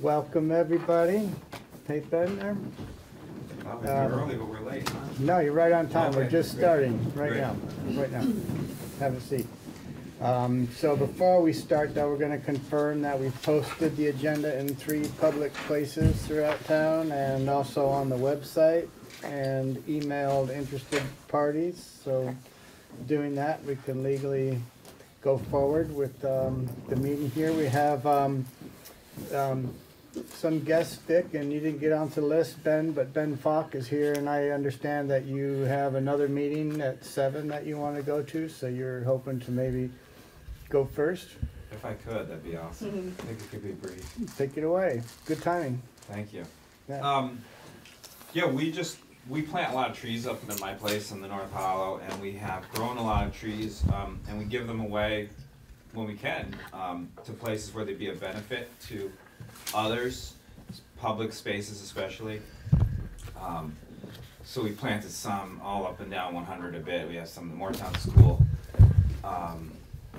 Welcome, everybody. Hey, Ben there? Well, we're Um, early, but we're late, huh? No, you're right on time. We're just starting right now, right now. Have a seat. Um, So before we start, though, we're gonna confirm that we've posted the agenda in three public places throughout town and also on the website and emailed interested parties. So doing that, we can legally go forward with um, the meeting here. We have um, um, some guests, Dick, and you didn't get onto the list, Ben, but Ben Falk is here, and I understand that you have another meeting at seven that you want to go to, so you're hoping to maybe go first. If I could, that'd be awesome. I think it could be brief. Take it away. Good timing. Thank you. Yeah. Um, yeah, we just, we plant a lot of trees up in my place in the North Hollow, and we have grown a lot of trees, um, and we give them away when we can, um, to places where they'd be a benefit to others, public spaces especially. Um, so we planted some all up and down one hundred a bit, we have some in Moretown School. Um,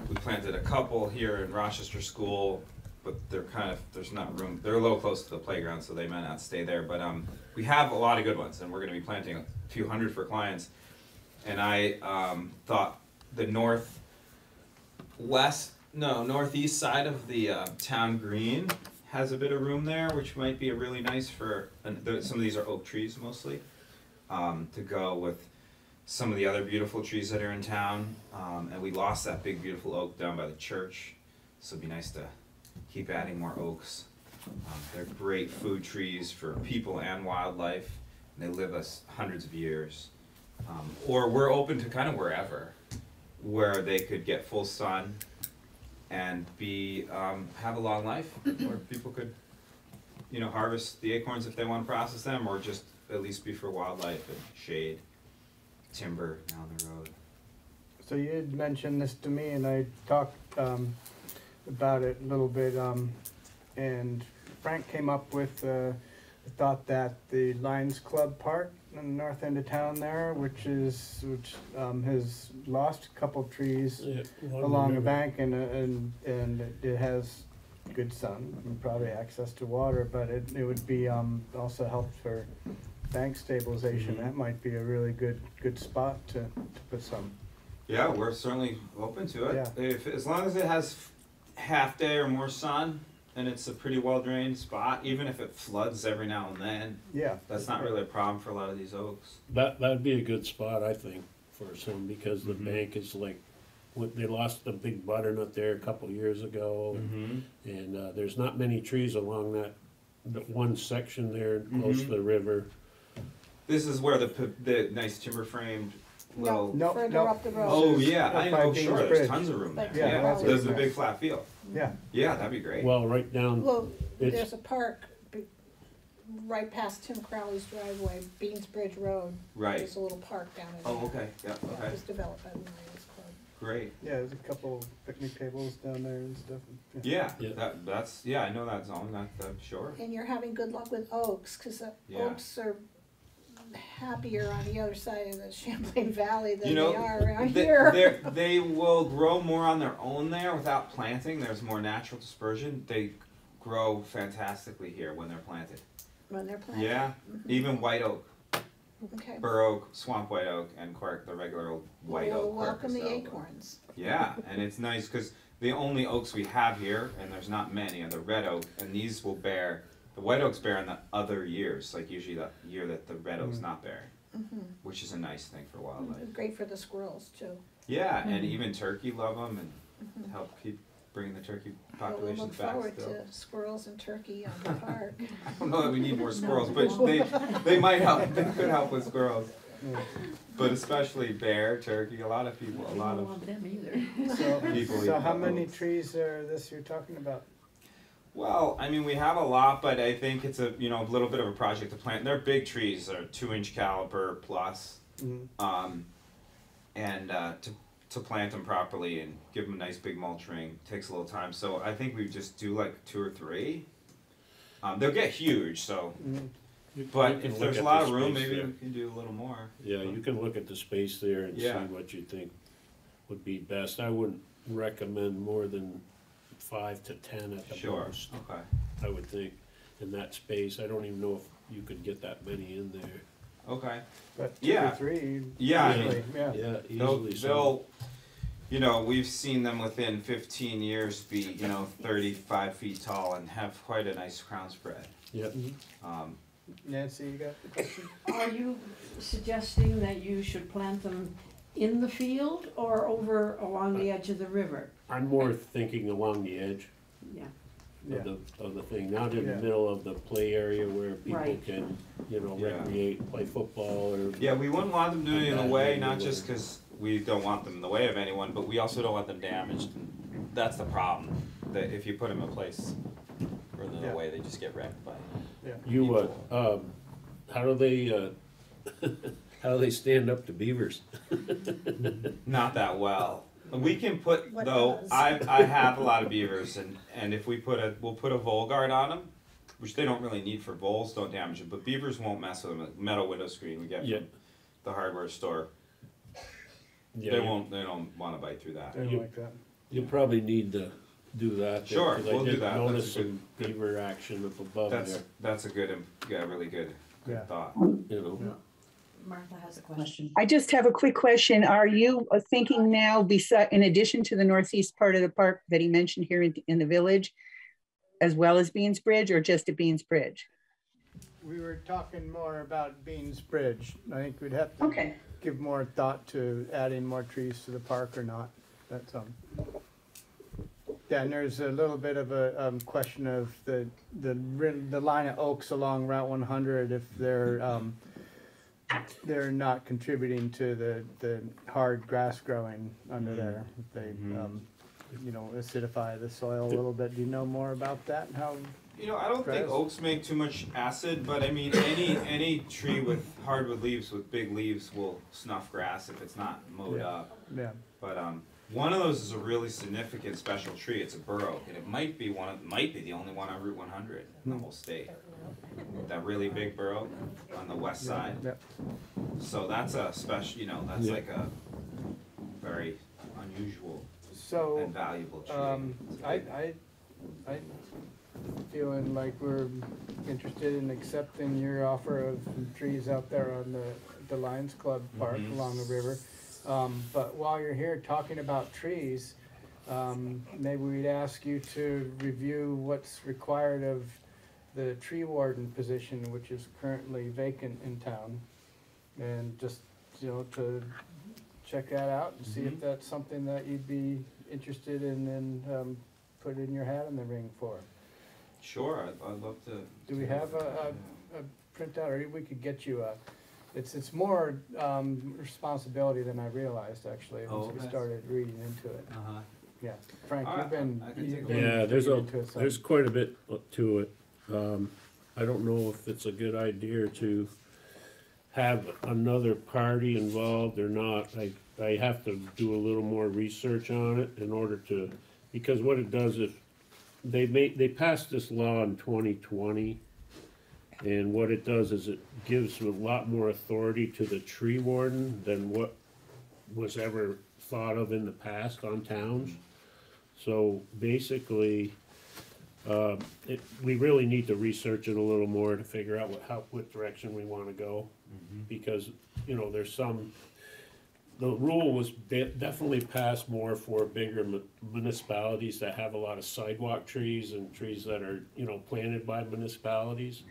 we planted a couple here in Rochester School, but they're kind of, there's not room, they're a little close to the playground, so they might not stay there, but, um, we have a lot of good ones, and we're gonna be planting a few hundred for clients. And I, um, thought the north west, no, northeast side of the, uh, town green has a bit of room there, which might be a really nice for, some of these are oak trees mostly, um, to go with some of the other beautiful trees that are in town. Um, and we lost that big beautiful oak down by the church, so it'd be nice to keep adding more oaks. Um, they're great food trees for people and wildlife, and they live us hundreds of years. Um, or we're open to kind of wherever, where they could get full sun and be um, have a long life, where people could, you know, harvest the acorns if they want to process them, or just at least be for wildlife and shade, timber down the road. So you had mentioned this to me, and I talked um, about it a little bit, um, and Frank came up with uh, the thought that the Lions Club Park north end of town there, which is, which um, has lost a couple trees Yeah, along the bank, and, uh, and, and it has good sun, and probably access to water, but it, it would be um, also help for bank stabilization. Mhm. That might be a really good, good spot to, to put some. Yeah, we're certainly open to it. Yeah. If as long as it has half day or more sun and it's a pretty well drained spot, even if it floods every now and then, Yeah. that's not really a problem for a lot of these oaks. That, that'd be a good spot, I think, for some, because the Mhm. bank is like, when, they lost the big butternut there a couple years ago. Mm-hmm. And, uh, there's not many trees along that, that one section there close to Mhm. the river. This is where the p- the nice timber framed little. No, Further no. up the road. Oh yeah, I by know. Sure, there's Bridge. tons of room there. Like, Yeah, Yeah, that's there's it. a big flat field. Yeah, Yeah, that'd be great. Well, right down, Well, there's a park be- right past Tim Crowley's driveway, Beans Bridge Road. right. There's a little park down in oh, there. Oh, okay. Yeah. Yeah, Okay. It was developed by the Lions Club. Great. yeah, there's a couple picnic tables down there and stuff. Yeah. Yeah. That that's yeah. I know that zone. That, that sure. And you're having good luck with oaks, cause the Yeah. oaks are happier on the other side of the Champlain Valley than you they are around they, here. they're- will grow more on their own there without planting. There's more natural dispersion. They grow fantastically here when they're planted. When they're planted. Yeah, mm-hmm. even white oak, Okay. bur oak, swamp white oak, and querc, the regular old white Well, oak. welcome the oak. acorns. Yeah, and it's nice because the only oaks we have here, and there's not many, are the red oak, and these will bear. The white oaks bear in the other years, like usually the year that the red oak's Mhm. not bearing, Mhm. which is a nice thing for wildlife. Great for the squirrels too. Yeah, and Mhm. even turkey love them and Mhm. help keep bringing the turkey Well, We'll populations look back forward still. to squirrels and turkey on the park. I don't know that we need more squirrels, but they they might help. They could help with squirrels, but especially bear, turkey. A lot of people, a lot don't of want them either. So, People so how many oats. trees are this you're talking about? Well, I mean, we have a lot, but I think it's a you know a little bit of a project to plant. They're big trees, they're two inch caliber plus, Mhm. um, and uh, to to plant them properly and give them a nice big mulch ring takes a little time. So I think we just do like two or three. Um, they'll get huge, so Mhm. you- you but can if there's a lot the of room, maybe there. we can do a little more. Yeah, you can look at the space there and see what you think would be best. I wouldn't recommend more than five to ten at the Sure. most, Okay. I would think. in that space. I don't even know if you could get that many in there. Okay. But two or Yeah. three. Yeah, I easily, mean, Yeah, Yeah, They'll, easily so. they'll, you know, we've seen them within fifteen years be, you know, thirty-five feet tall and have quite a nice crown spread. Yep. Um, Nancy, you got the question? Are you suggesting that you should plant them in the field or over along the edge of the river? I'm more thinking along the edge Yeah, Yeah. of the, of the thing, not in the Yeah. middle of the play area where people Right. can, you know, Yeah. recreate, play football or. yeah, we wouldn't want them doing it in a way, neighborhood. not just cause we don't want them in the way of anyone, but we also don't want them damaged. That's the problem, that if you put them in a place further Yeah. way, they just get wrecked by. Yeah. You, uh, um, how do they, uh, how do they stand up to beavers? Not that well. We can put, What though, does? I, I have a lot of beavers and, and if we put a, we'll put a vole guard on them, which they don't really need for voles, don't damage them, but beavers won't mess with them. A Metal window screen we get Yeah. from the hardware store. Yeah, They you- won't, they don't wanna bite through that. They don't You- like that. You probably need to do that. there, Sure, 'cause we'll do that. I did That's notice a good- some beaver action up above That's, there, that's a good, im- yeah, really good, Yeah. good thought. you know. Martha has a question. I just have a quick question. Are you uh, thinking now, beside, in addition to the northeast part of the park that he mentioned here in, in the village, as well as Beans Bridge or just at Beans Bridge? We were talking more about Beans Bridge. I think we'd have to Okay. give more thought to adding more trees to the park or not. That's, um, yeah, and there's a little bit of a, um, question of the, the, the line of oaks along Route one hundred, if they're, um, they're not contributing to the, the hard grass growing under there. If They, Mhm. um, you know, acidify the soil a little bit. Do you know more about that? How, You know, I don't think Grass. oaks make too much acid, but I mean, any, any tree with hardwood leaves, with big leaves will snuff grass if it's not mowed Yeah. up. yeah, But um, one of those is a really significant special tree. It's a bur oak, and it might be one of, might be the only one on Route 100 in the Hmm. whole state. That really big bur oak on the west side. yeah. So that's a special, you know, that's Yeah. like a very unusual So. and valuable tree. Um, It's a I, big- I, I feeling like we're interested in accepting your offer of trees out there on the, the Lions Club Park Mhm. along the river. Um, but while you're here talking about trees, um, maybe we'd ask you to review what's required of the tree warden position, which is currently vacant in town. And just, you know, to check that out and see if Mhm. that's something that you'd be interested in and, um, put in your hat in the ring for. Sure, I'd, I'd love to. Do we have a, a, a printout, or we could get you a, it's, it's more, um, responsibility than I realized, actually, Oh, once we okay. started reading into it. Uh-huh. Yeah, Frank, All you've right, been, I can take you've a been Yeah, there's a, into it some. there's quite a bit to it. Um, I don't know if it's a good idea to have another party involved or not. I, I have to do a little more research on it in order to, because what it does is, they made, they passed this law in twenty twenty. And what it does is it gives a lot more authority to the tree warden than what was ever thought of in the past on towns. So basically, uh, it, we really need to research it a little more to figure out what, how, what direction we wanna go. Because, you know, there's some, the rule was de- definitely passed more for bigger mu- municipalities that have a lot of sidewalk trees and trees that are, you know, planted by municipalities.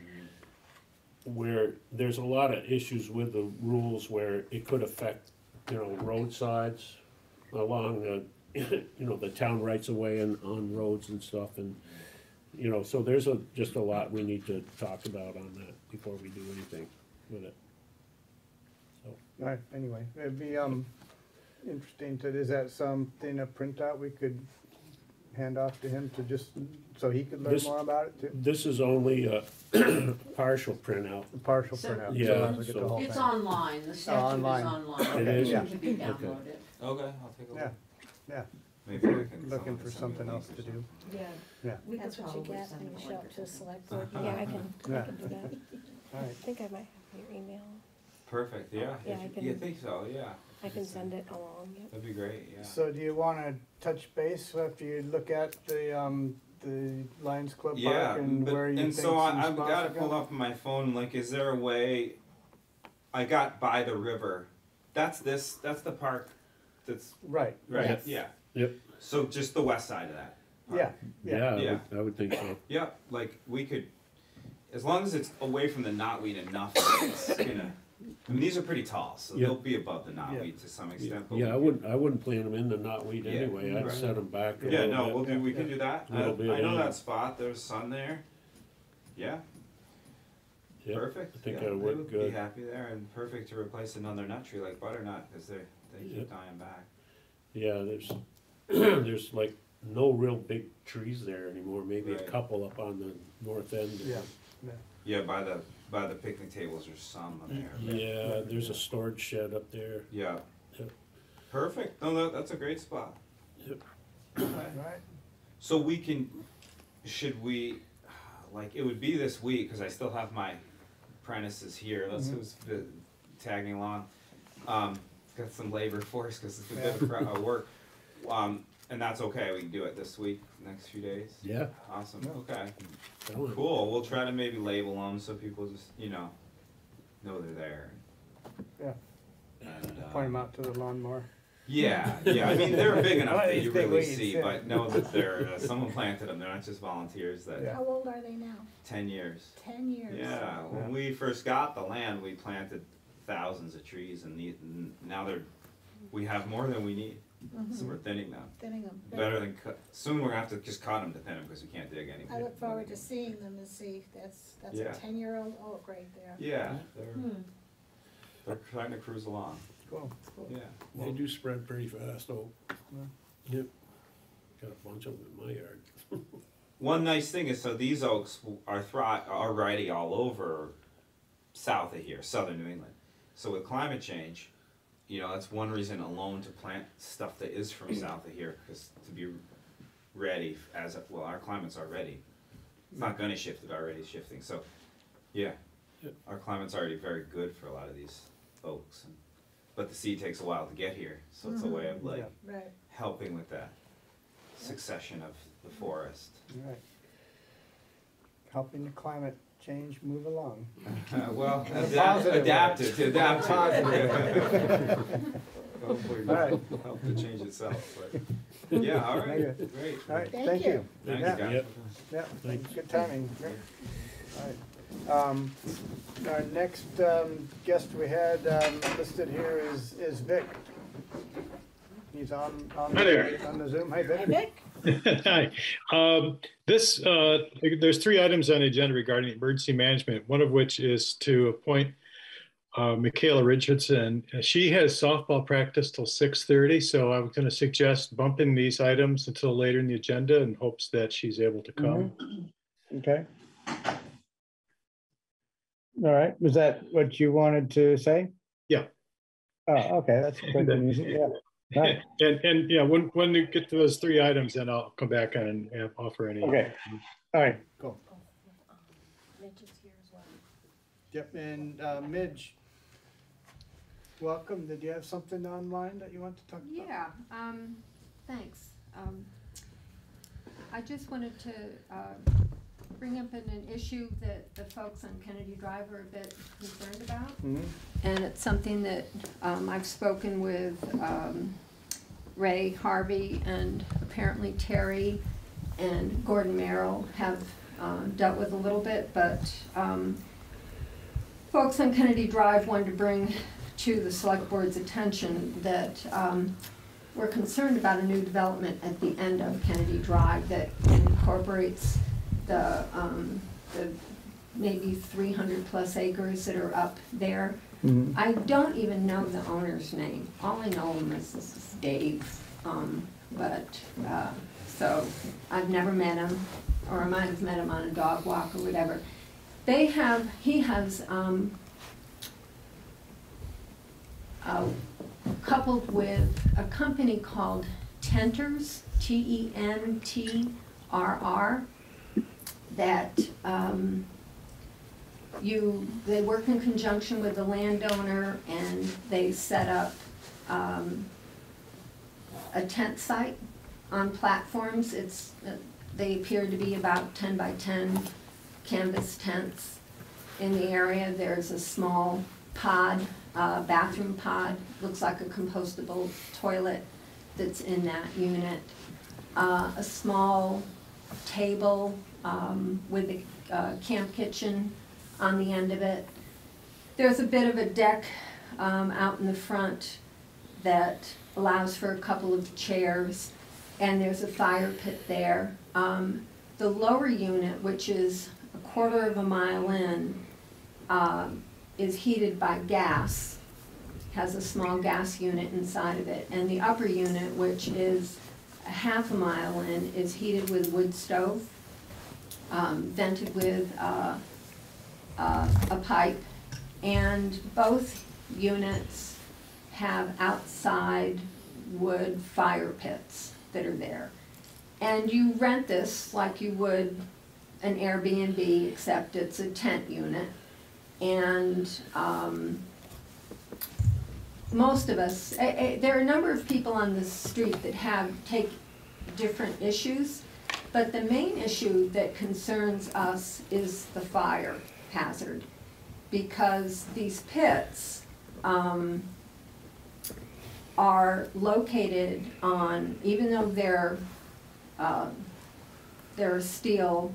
Where there's a lot of issues with the rules where it could affect, you know, roadsides along the, you know, the town rights of way and on roads and stuff and, you know, so there's a, just a lot we need to talk about on that before we do anything with it. So, Alright, anyway, it'd be, um, interesting to, is that something, a printout we could hand off to him to just, so he could learn This- more about it too? This is only a partial printout. A partial So- printout. Yeah, we'll have to the so- whole It's thing. online, the statute is online. online. It is? Yeah. It can be downloaded. Okay, I'll take a look. Yeah, yeah, Maybe I can. looking for send something else to do. Yeah, Yeah, We could that's what you probably get send when you show up to a something. select board. Yeah, I can, I Yeah. can do that. I alright, think I might have your email. Perfect, yeah. Yeah, If I you- can- You think so, yeah. I can send it along, yep. That'd be great, yeah. so do you wanna touch base after you look at the, um, the Lions Club Yeah, Park and but, where you and think so I, some I've spots got are to pull going? up my phone. Like, is there a way? I got by the river. That's this. That's the park. That's Right. right. Yes. Yeah. Yep. So just the west side of that. park. Yeah, Yeah, yeah. I would, I would think so. Yeah. Like we could, as long as it's away from the knotweed enough. that It's gonna. I mean, these are pretty tall, so Yeah. they'll be above the knotweed to some extent. but Yeah, I wouldn't, I wouldn't plant them in the knotweed Yeah, anyway, I'd right. set them back a Yeah, no, bit. we'll do. We can do that. I, Little bit, I know that spot. There's sun there. Yeah. Yep, Perfect. I think yeah, that'll they work would good. Be happy there and perfect to replace another nut tree like butternut because they they keep Yep. dying back. Yeah, there's, there's like no real big trees there anymore, maybe a Right. couple up on the north end. Yeah. Yeah, by the by the picnic tables there's some there. but- Yeah, there's a storage shed up there. Yeah. Yep. Perfect. No, no, that's a great spot. Yep. Okay. Right. So we can, should we, like, it would be this week because I still have my apprentices here. Let's Mhm. who's the- tagging along. Um, got some labor force because it's a bit of pro- uh, work. Um, and that's okay. We can do it this week, next few days. Yeah. Awesome. Yeah. Okay. tell 'em. Cool. We'll try to maybe label them so people just you know know they're there. Yeah. And, uh, Point them out to the lawnmower. Yeah, yeah. I mean, they're big enough One of that you really weeds, see, but know that they're uh, someone planted them. They're not just volunteers. That Yeah. How old are they now? ten years. Ten years. Yeah. When we first got the land, we planted thousands of trees, and, the, and now they're we have more than we need. So we're thinning them. Thinning them. Better than cut. Soon we're gonna have to just cut them to thin them because we can't dig anymore. I look forward to seeing them and see, that's, that's a ten-year-old oak right there. Yeah, they're Hmm. they're trying to cruise along. Cool. Yeah. They do spread pretty fast, oh. Yep. Got a bunch of them in my yard. One nice thing is, so these oaks are thri- are already all over south of here, southern New England. So with climate change, you know, that's one reason alone to plant stuff that is from mm. south of here, because to be ready as, well, our climate's already, it's not gonna shift, it already shifting, so, yeah. Yep. Our climate's already very good for a lot of these oaks, and, but the seed takes a while to get here, so it's a way of mm-hmm. like Yeah. Right. helping with that succession of the forest. Right. Helping the climate change move along. Uh, well, In a adapt, adapt it, to adapt to it. Hopefully, All right. it'll help to change itself, but, yeah, all Very right, good. great. All right, Thank thank you. you. Thank Yeah, guys. Yep. Yeah, Thanks. good timing. Great. All right. Um, our next, um, guest we had, um, listed here is, is Vic. He's on, on, Hi there. the- on the Zoom. Hi, Hey, Vic. Vic? Hi. Um, This, uh, there's three items on the agenda regarding emergency management, one of which is to appoint uh, Michaela Richardson. She has softball practice till 6:30, so I was going to suggest bumping these items until later in the agenda in hopes that she's able to come. Okay. All right, was that what you wanted to say? Yeah. Oh, okay, that's and easy, yeah. All right, And, and, yeah, when, when we get to those three items, then I'll come back and and offer any. Okay, all right, cool. Mitch is here as well. Yep, and uh, Midge, welcome. Did you have something online that you want to talk about? Yeah, um, thanks. Um, I just wanted to, uh, bring up an, an issue that the folks on Kennedy Drive are a bit concerned about. Mhm. And it's something that, um, I've spoken with, um, Ray Harvey and apparently Terry and Gordon Merrill have, um, dealt with a little bit, but, um, folks on Kennedy Drive wanted to bring to the select board's attention that, um, we're concerned about a new development at the end of Kennedy Drive that incorporates the, um, the maybe three hundred plus acres that are up there. Mhm. I don't even know the owner's name. All I know him is this is Dave, um, but, uh, so I've never met him, or I might have met him on a dog walk or whatever. They have, he has, um, uh, coupled with a company called Tenters, T E N T R R, that, um, you, they work in conjunction with the landowner and they set up, um, a tent site on platforms. It's, uh, they appear to be about ten by ten canvas tents in the area. There's a small pod, uh, bathroom pod, looks like a compostable toilet that's in that unit. Uh, a small table, um, with a, uh, camp kitchen on the end of it. There's a bit of a deck, um, out in the front that allows for a couple of chairs, and there's a fire pit there. Um, the lower unit, which is a quarter of a mile in, um, is heated by gas, has a small gas unit inside of it, and the upper unit, which is a half a mile in, is heated with wood stove, um, vented with, uh, uh, a pipe, and both units have outside wood fire pits that are there. And you rent this like you would an Airbnb, except it's a tent unit. And, um, most of us, eh, eh, there are a number of people on the street that have, take different issues. But the main issue that concerns us is the fire hazard. Because these pits, um, are located on, even though they're, um, they're a steel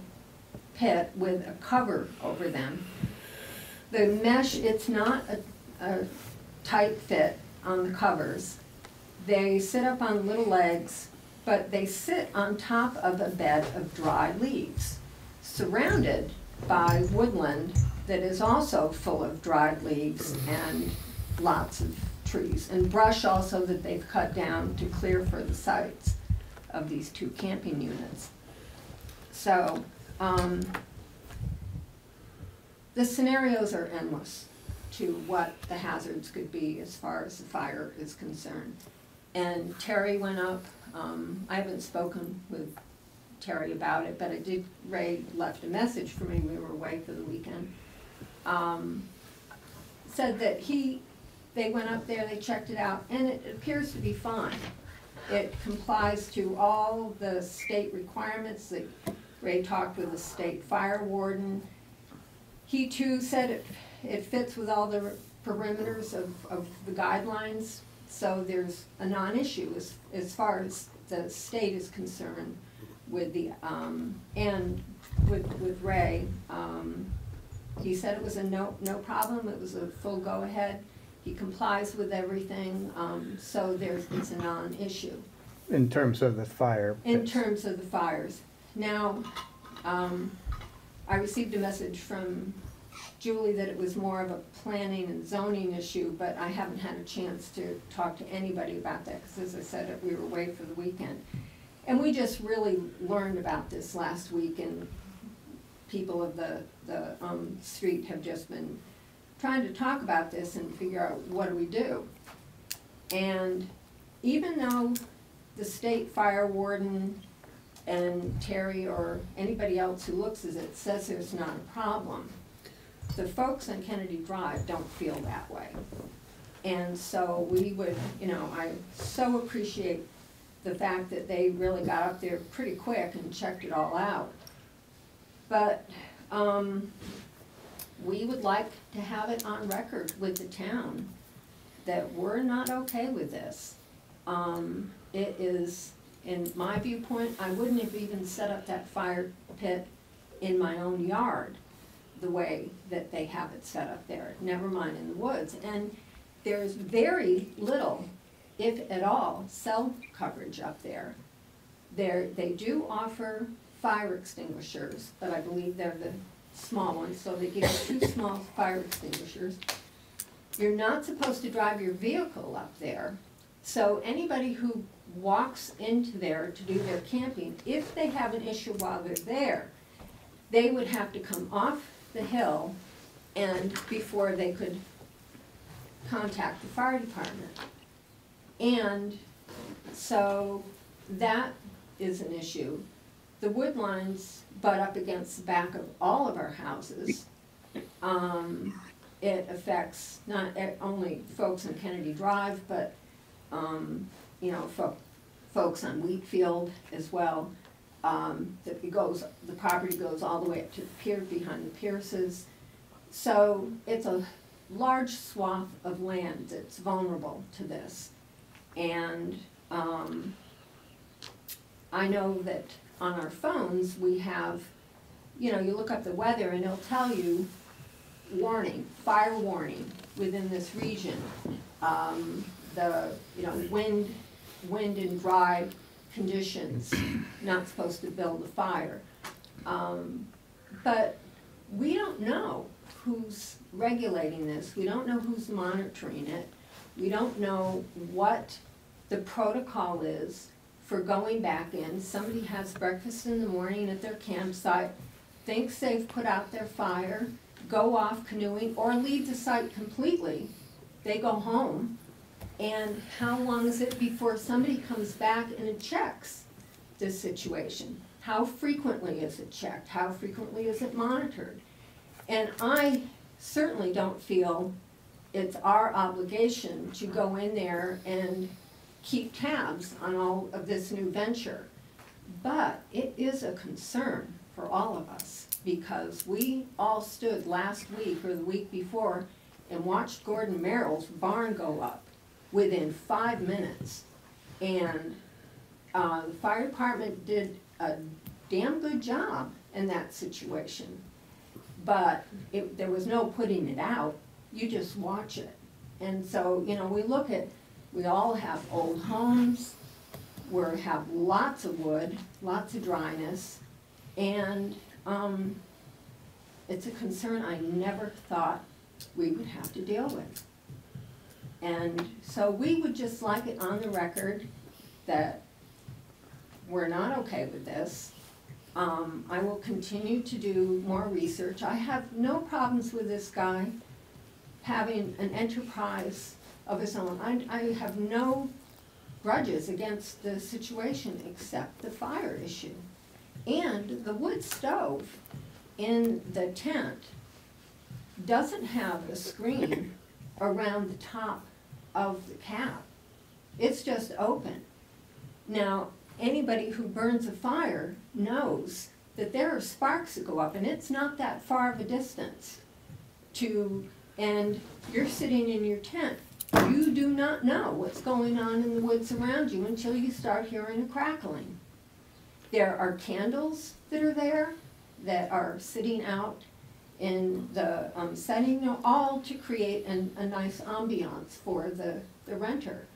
pit with a cover over them, the mesh, it's not a, a tight fit on the covers. They sit up on little legs, but they sit on top of a bed of dry leaves, surrounded by woodland that is also full of dried leaves and lots of trees, and brush also that they've cut down to clear for the sites of these two camping units. So, um, the scenarios are endless to what the hazards could be as far as the fire is concerned. And Terry went up, um, I haven't spoken with Terry about it, but I did, Ray left a message for me, we were away for the weekend. Um, said that he, they went up there, they checked it out, and it appears to be fine. It complies to all the state requirements, that Ray talked with the state fire warden. He too said it, it fits with all the perimeters of, of the guidelines, so there's a non-issue as, as far as the state is concerned with the, um, and with, with Ray. Um, he said it was a no, no problem, it was a full go-ahead. He complies with everything, um, so there's, it's a non-issue In terms of the fire. in pits. terms of the fires. Now, um, I received a message from Julie that it was more of a planning and zoning issue, but I haven't had a chance to talk to anybody about that, because as I said, we were away for the weekend. And we just really learned about this last week, and people of the, the, um, street have just been trying to talk about this and figure out what do we do. And even though the state fire warden and Terry or anybody else who looks at it says there's not a problem, the folks on Kennedy Drive don't feel that way. And so we would, you know, I so appreciate the fact that they really got up there pretty quick and checked it all out. But, um, we would like to have it on record with the town that we're not okay with this. Um, it is, in my viewpoint, I wouldn't have even set up that fire pit in my own yard the way that they have it set up there, never mind in the woods. And there's very little, if at all, cell coverage up there. There, they do offer fire extinguishers, but I believe they're the small ones, so they give you two small fire extinguishers. You're not supposed to drive your vehicle up there, so anybody who walks into there to do their camping, if they have an issue while they're there, they would have to come off the hill and before they could contact the fire department. And so that is an issue. The wood lines butt up against the back of all of our houses. Um, it affects not e- only folks on Kennedy Drive, but, um, you know, fo- folks on Wheatfield as well. Um, that goes, the property goes all the way up to the pier, behind the Pierces. So it's a large swath of land that's vulnerable to this. And, um, I know that on our phones, we have, you know, you look up the weather and it'll tell you warning, fire warning within this region. Um, the, you know, wind, wind and dry conditions, not supposed to build a fire. Um, but we don't know who's regulating this, we don't know who's monitoring it. We don't know what the protocol is for going back in. Somebody has breakfast in the morning at their campsite, thinks they've put out their fire, go off canoeing, or leave the site completely. They go home, and how long is it before somebody comes back and checks this situation? How frequently is it checked? How frequently is it monitored? And I certainly don't feel it's our obligation to go in there and keep tabs on all of this new venture. But it is a concern for all of us, because we all stood last week or the week before and watched Gordon Merrill's barn go up within five minutes. And, uh, the fire department did a damn good job in that situation. But it, there was no putting it out, you just watch it. And so, you know, we look at, we all have old homes, we have lots of wood, lots of dryness, and, um, it's a concern I never thought we would have to deal with. And so we would just like it on the record that we're not okay with this. Um, I will continue to do more research. I have no problems with this guy having an enterprise of his own. I, I have no grudges against the situation except the fire issue. And the wood stove in the tent doesn't have a screen around the top of the cap. It's just open. Now, anybody who burns a fire knows that there are sparks that go up, and it's not that far of a distance to, and you're sitting in your tent. You do not know what's going on in the woods around you until you start hearing a crackling. There are candles that are there that are sitting out in the um, setting, you know, all to create an, a nice ambiance for the, the renter,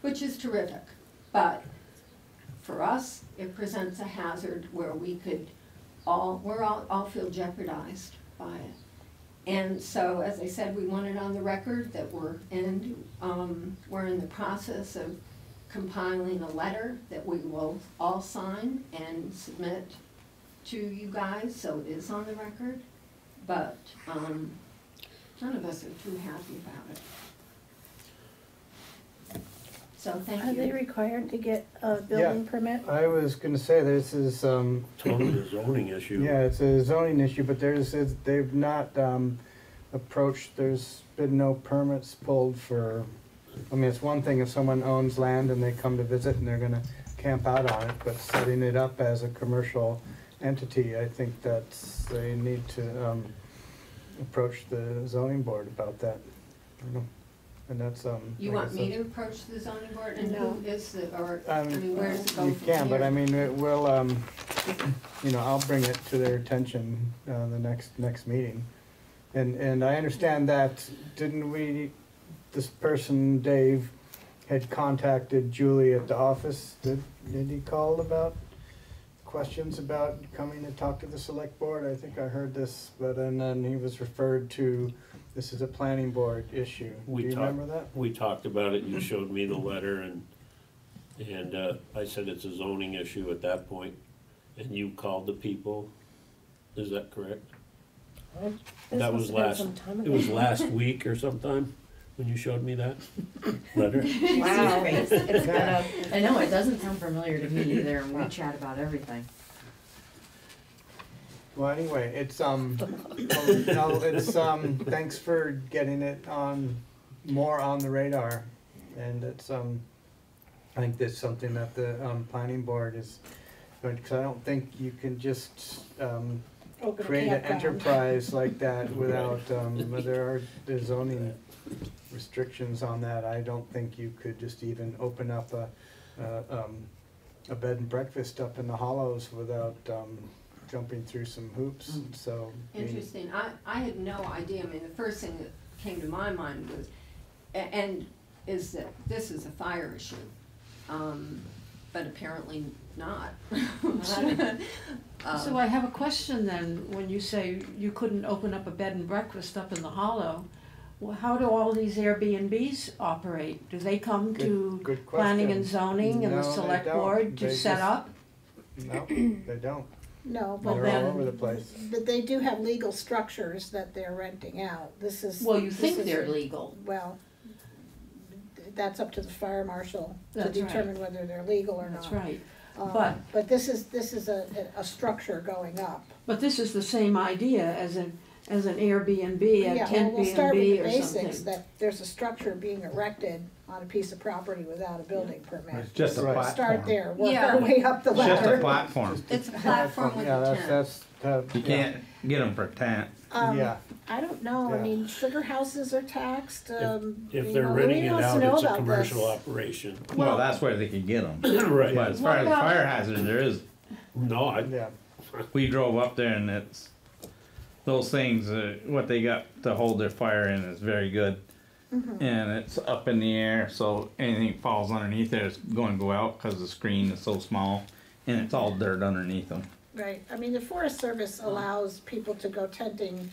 which is terrific. But for us, it presents a hazard where we could all, we're all, all feel jeopardized by it. And so, as I said, we want it on the record that we're in, um, we're in the process of compiling a letter that we will all sign and submit to you guys, so it is on the record. But, um, none of us are too happy about it. So, thank Are they required to get a building permit? I was gonna say, this is, um, Totally a zoning issue. yeah, it's a zoning issue, but there's, it's- they've not, um, approached, there's been no permits pulled for, I mean, it's one thing if someone owns land and they come to visit and they're gonna camp out on it, but setting it up as a commercial entity, I think that's, they need to, um, approach the zoning board about that. you know, And that's, um. You I want me said- to approach the zoning board and No. who is the, or, I Um, mean, where does it go You from can, but? I mean, it will, um, you know, I'll bring it to their attention, uh, the next, next meeting. And, and I understand that, didn't we, this person, Dave, had contacted Julie at the office, did, did he call about questions about coming to talk to the select board? I think I heard this, but, and then he was referred to, this is a planning board issue. Do We you talked- remember that? We talked about it, you showed me the letter and, and, uh, I said it's a zoning issue at that point, and you called the people, is that correct? This That was last, some time it was last week or sometime, when you showed me that letter. Wow, it's it's been Yeah. a, I know, it doesn't sound familiar to me either, and we chat about everything. Well, anyway, it's, um, well, no, it's, um, thanks for getting it on, more on the radar. And it's, um, I think that's something that the, um, planning board is, Because I don't think you can just, um, Open a create an campground. enterprise like that without, um, there are, there's zoning restrictions on that. I don't think you could just even open up a, uh, um, a bed and breakfast up in the hollows without, um, jumping through some hoops, so. I mean, Interesting, I, I had no idea, I mean, the first thing that came to my mind was, a- and is that this is a fire issue. Um, but apparently not. So Um, I have a question then, when you say you couldn't open up a bed and breakfast up in the hollow, well, how do all these Airbnbs operate? Do they come to Good planning and question. zoning and No, the they select don't. board to They set just- up? No, they don't. No, but They're then- all over the place. But they do have legal structures that they're renting out. This is. Well, you this think is they're legal. Well, that's up to the fire marshal to That's right. determine whether they're legal or not. That's right. Um, But- But this is, this is a, a structure going up. But this is the same idea as an, as an Airbnb, a Yeah, well, tent we'll B start and with B the or basics, something. that there's a structure being erected on a piece of property without a building permit. It's just a Right. platform. Start there, work Yeah. our way up the It's just a ladder. platform. It's a platform with Yeah, a that's, tent. that's, uh, You yeah. can't get them for tent. Um, Yeah. I don't know, I Yeah. mean, sugar houses are taxed, um, If you they're know, renting who it wants to out, know it's a about commercial this? operation. Well, that's where they could get them. Right. But as far as about- fire hazard, there is, No, I, Yeah, we drove up there and it's, those things, uh, what they got to hold their fire in is very good. Mm-hmm. And it's up in the air, so anything falls underneath there is going to go out because the screen is so small. And it's all dirt underneath them. Right, I mean, the Forest Service allows people to go tenting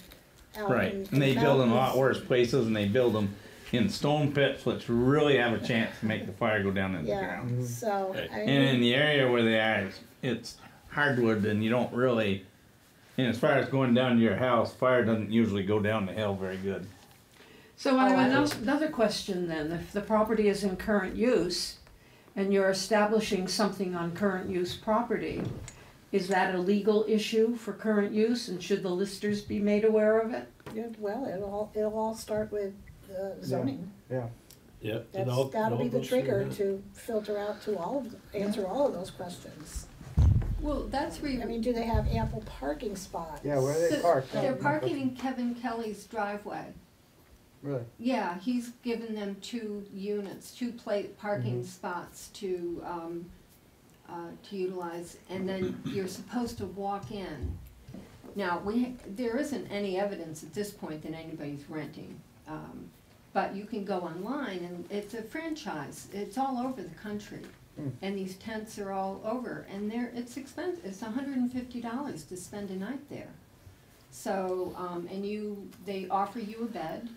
out Right, in. and they in build in a lot worse places and they build them in stone pits, which really have a chance to make the fire go down in the Yeah, ground. so, Okay. I And in the area where they are, it's, it's hardwood and you don't really, and as far as going down to your house, fire doesn't usually go down the hill very good. So I have another, another question then, if the property is in current use and you're establishing something on current use property, is that a legal issue for current use and should the listers be made aware of it? yeah, well, it'll, all it'll all start with uh, zoning. yeah. yeah. it That's, all- that'll it be the goes through trigger that. to filter out to all of, the- answer all of those questions. Well, that's where, I mean, do they have ample parking spots? Yeah, where are they the- parked? they're parking in Kevin Kelly's driveway. Really? Yeah, he's given them two units, two plate parking Mhm. spots to, um, uh, to utilize, and then you're supposed to walk in. Now, we, there isn't any evidence at this point that anybody's renting, um, but you can go online and it's a franchise, it's all over the country. Hmm. And these tents are all over, and they're, it's expensive, it's hundred and fifty dollars to spend a night there. So, um, and you, they offer you a bed,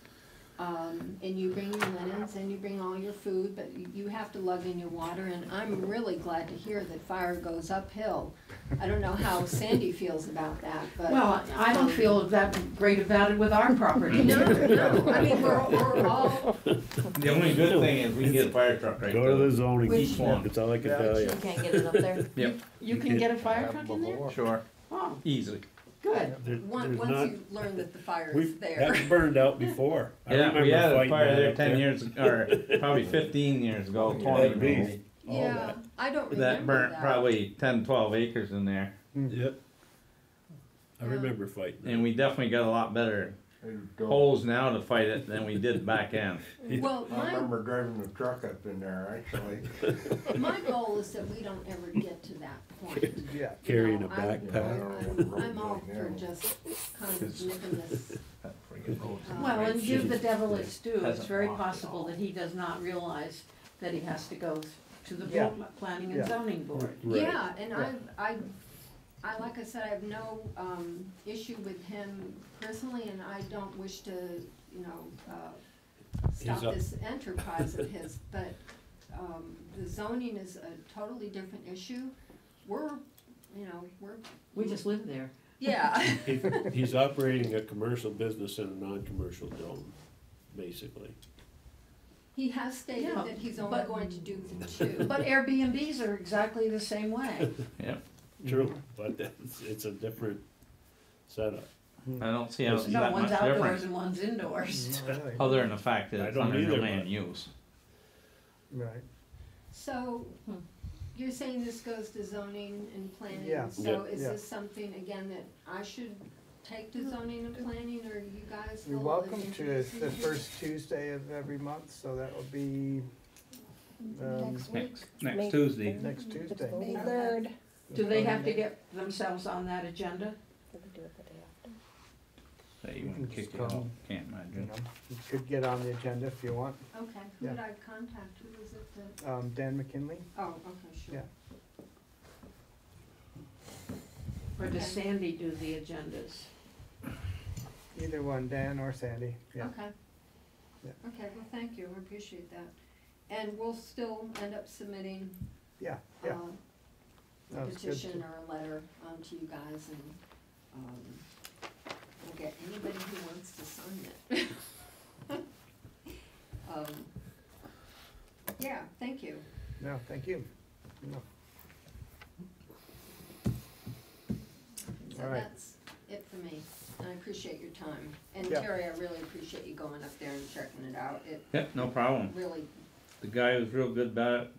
um, and you bring your linens and you bring all your food, but you, you have to lug in your water, and I'm really glad to hear that fire goes uphill. I don't know how Sandy feels about that, but. Well, I don't um, feel that great about it with our property. No, no, I mean, we're, we're all, The only good thing is we can get a fire truck right Go to the there. zoning, Which one? that's all I can Yeah. tell you. You can't get it up there. Yep, You can get a fire truck in there? sure, Oh, easily. Good. There- once, there's once you learn that the fire is We've, there. that's burned out before. I Yeah, we remember had a fighting fire that there up ten years, or probably fifteen years ago, twenty That'd be- maybe. all Yeah, that. I don't That remember burnt that. probably 10, 12 acres in there, hmm. Yep. I Yeah. remember fighting. and we definitely got a lot better holes now to fight it than we did back then. Well, I my, remember driving the truck up in there, actually. my goal is that we don't ever get to that point. Yeah. Carrying No, a I'm- backpack. I'm, I'm all for just kind of nipping this. Well, and give the devil its due, it's very possible that he does not realize that he has to go to the Yeah. Bo- planning and Yeah. zoning board. Right. Yeah, and I, Yeah. I, I, like I said, I have no, um, issue with him personally, and I don't wish to, you know, uh, stop up- this enterprise of his, but, um, the zoning is a totally different issue. We're, you know, we're. We just live there. Yeah. He- He's operating a commercial business in a non-commercial zone, basically. He has stated Yeah, that he's only but- going to do the two. But Airbnbs are exactly the same way. Yep, True, but it's, it's a different setup. I don't see how it's No, that one's much outdoors different, and one's indoors. Not really. other than the fact that I it's don't under no either, land but- use. Right. So, Hmm. You're saying this goes to zoning and planning, Yeah. so Yeah. is Yeah. this something, again, that I should take to zoning and planning, or you guys? You're will welcome to, it's the me? first Tuesday of every month, so that will be, um, Next week. Next, next May- Tuesday. next Tuesday. May third. Do they have to get themselves on that agenda? Did we do it the day after? Say you You want can to kick it off, can't You imagine. know, you could get on the agenda if you want. Okay, who Yeah. would I contact, who was it Um, Dan McKinley? oh, okay, sure. Yeah. Or does Sandy do the agendas? Either one, Dan or Sandy, yeah. Okay. Yeah. Okay, well, thank you, I appreciate that. And we'll still end up submitting, Yeah, yeah. uh, a it's good petition or a letter, um, to you guys and, um, we'll get anybody who wants to sign it. Um, yeah, thank you. No, thank you. No. So All right. that's it for me, and I appreciate your time. And Yeah. Terry, I really appreciate you going up there and checking it out, it Yep, no problem. really, The guy was real good about it.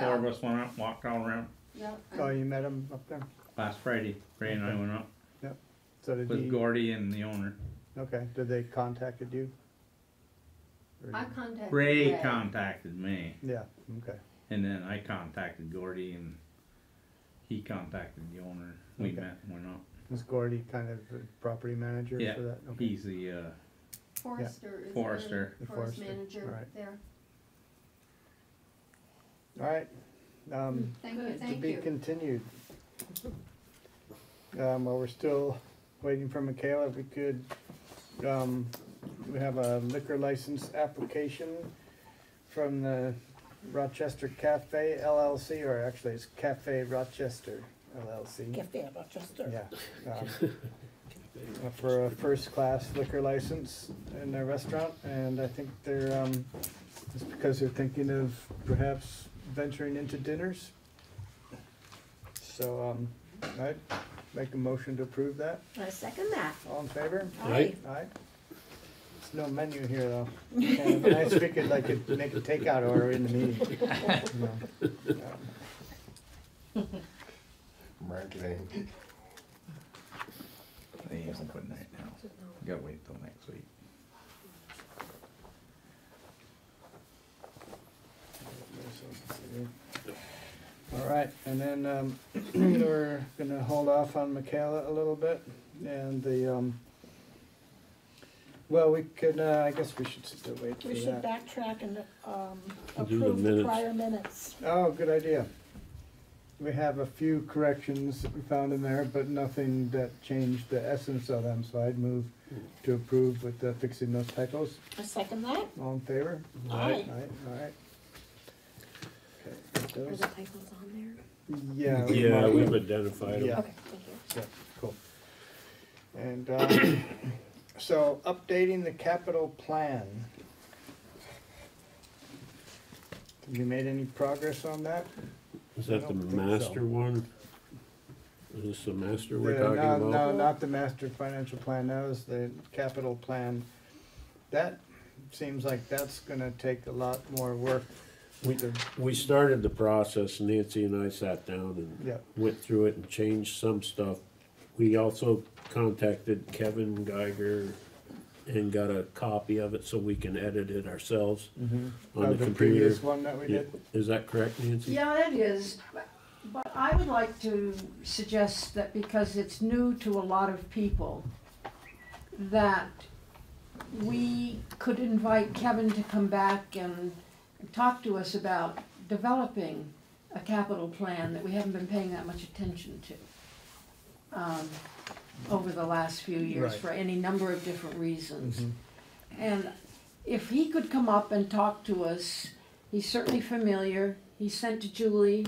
Four of yeah, us went out, walked all around yeah. Oh, you met him up there? last Friday. Ray and I went up Yep. So did with he, Gordy and the owner. okay, did they contacted you? Or I contacted Ray Ray. contacted me, Yeah, okay, and then I contacted Gordy, and he contacted the owner. We Okay. met and went up. was Gordy kind of the property manager Yeah, for that? Okay. He's the uh, Forester, is Forester. The the forest forester, manager right. there. All right, um, Thank you, Good. to thank be you. continued. Um, while we're still waiting for Michaela, if we could, um, we have a liquor license application from the Rochester Cafe LLC, or actually it's Cafe Rochester LLC. Cafe Rochester. Yeah. um, For a first-class liquor license in their restaurant, and I think they're, um, it's because they're thinking of perhaps venturing into dinners. So, um, I'd make a motion to approve that. I second that. All in favor? Aye. Aye. There's no menu here, though. It'd be nice if we could like make a takeout order in the meeting. you know. Marketing. They ain't putting that now. Gotta wait till next week. All right, and then, um, we're gonna hold off on Michaela a little bit, and the, um, well, we could, uh, I guess we should still wait for We should that. backtrack and, um, Do the approve the minutes. prior minutes. Oh, good idea. We have a few corrections that we found in there, but nothing that changed the essence of them, so I'd move to approve with uh, fixing those typos. I second that. All in favor? Aye. Aye, all right. Okay, got Are those. the typos on there? Yeah. we Yeah, marked we've identified them. Yeah. Okay, thank you. Yeah, cool. And, um, so updating the capital plan. Have you made any progress on that? Is I that the don't think so. master one? Is this the master we're talking no, about? No, not the master financial plan, that was the capital plan. That seems like that's gonna take a lot more work. We, to- we started the process, Nancy and I sat down and Yeah, went through it and changed some stuff. We also contacted Kevin Geiger and got a copy of it so we can edit it ourselves mm-hmm. on of the the computer. previous one that we Yeah. did. Is that correct, Nancy? Yeah, it is, but- but I would like to suggest that because it's new to a lot of people, that we could invite Kevin to come back and talk to us about developing a capital plan that we haven't been paying that much attention to um, over the last few years Right. for any number of different reasons. Mhm. And if he could come up and talk to us, he's certainly familiar. He sent to Julie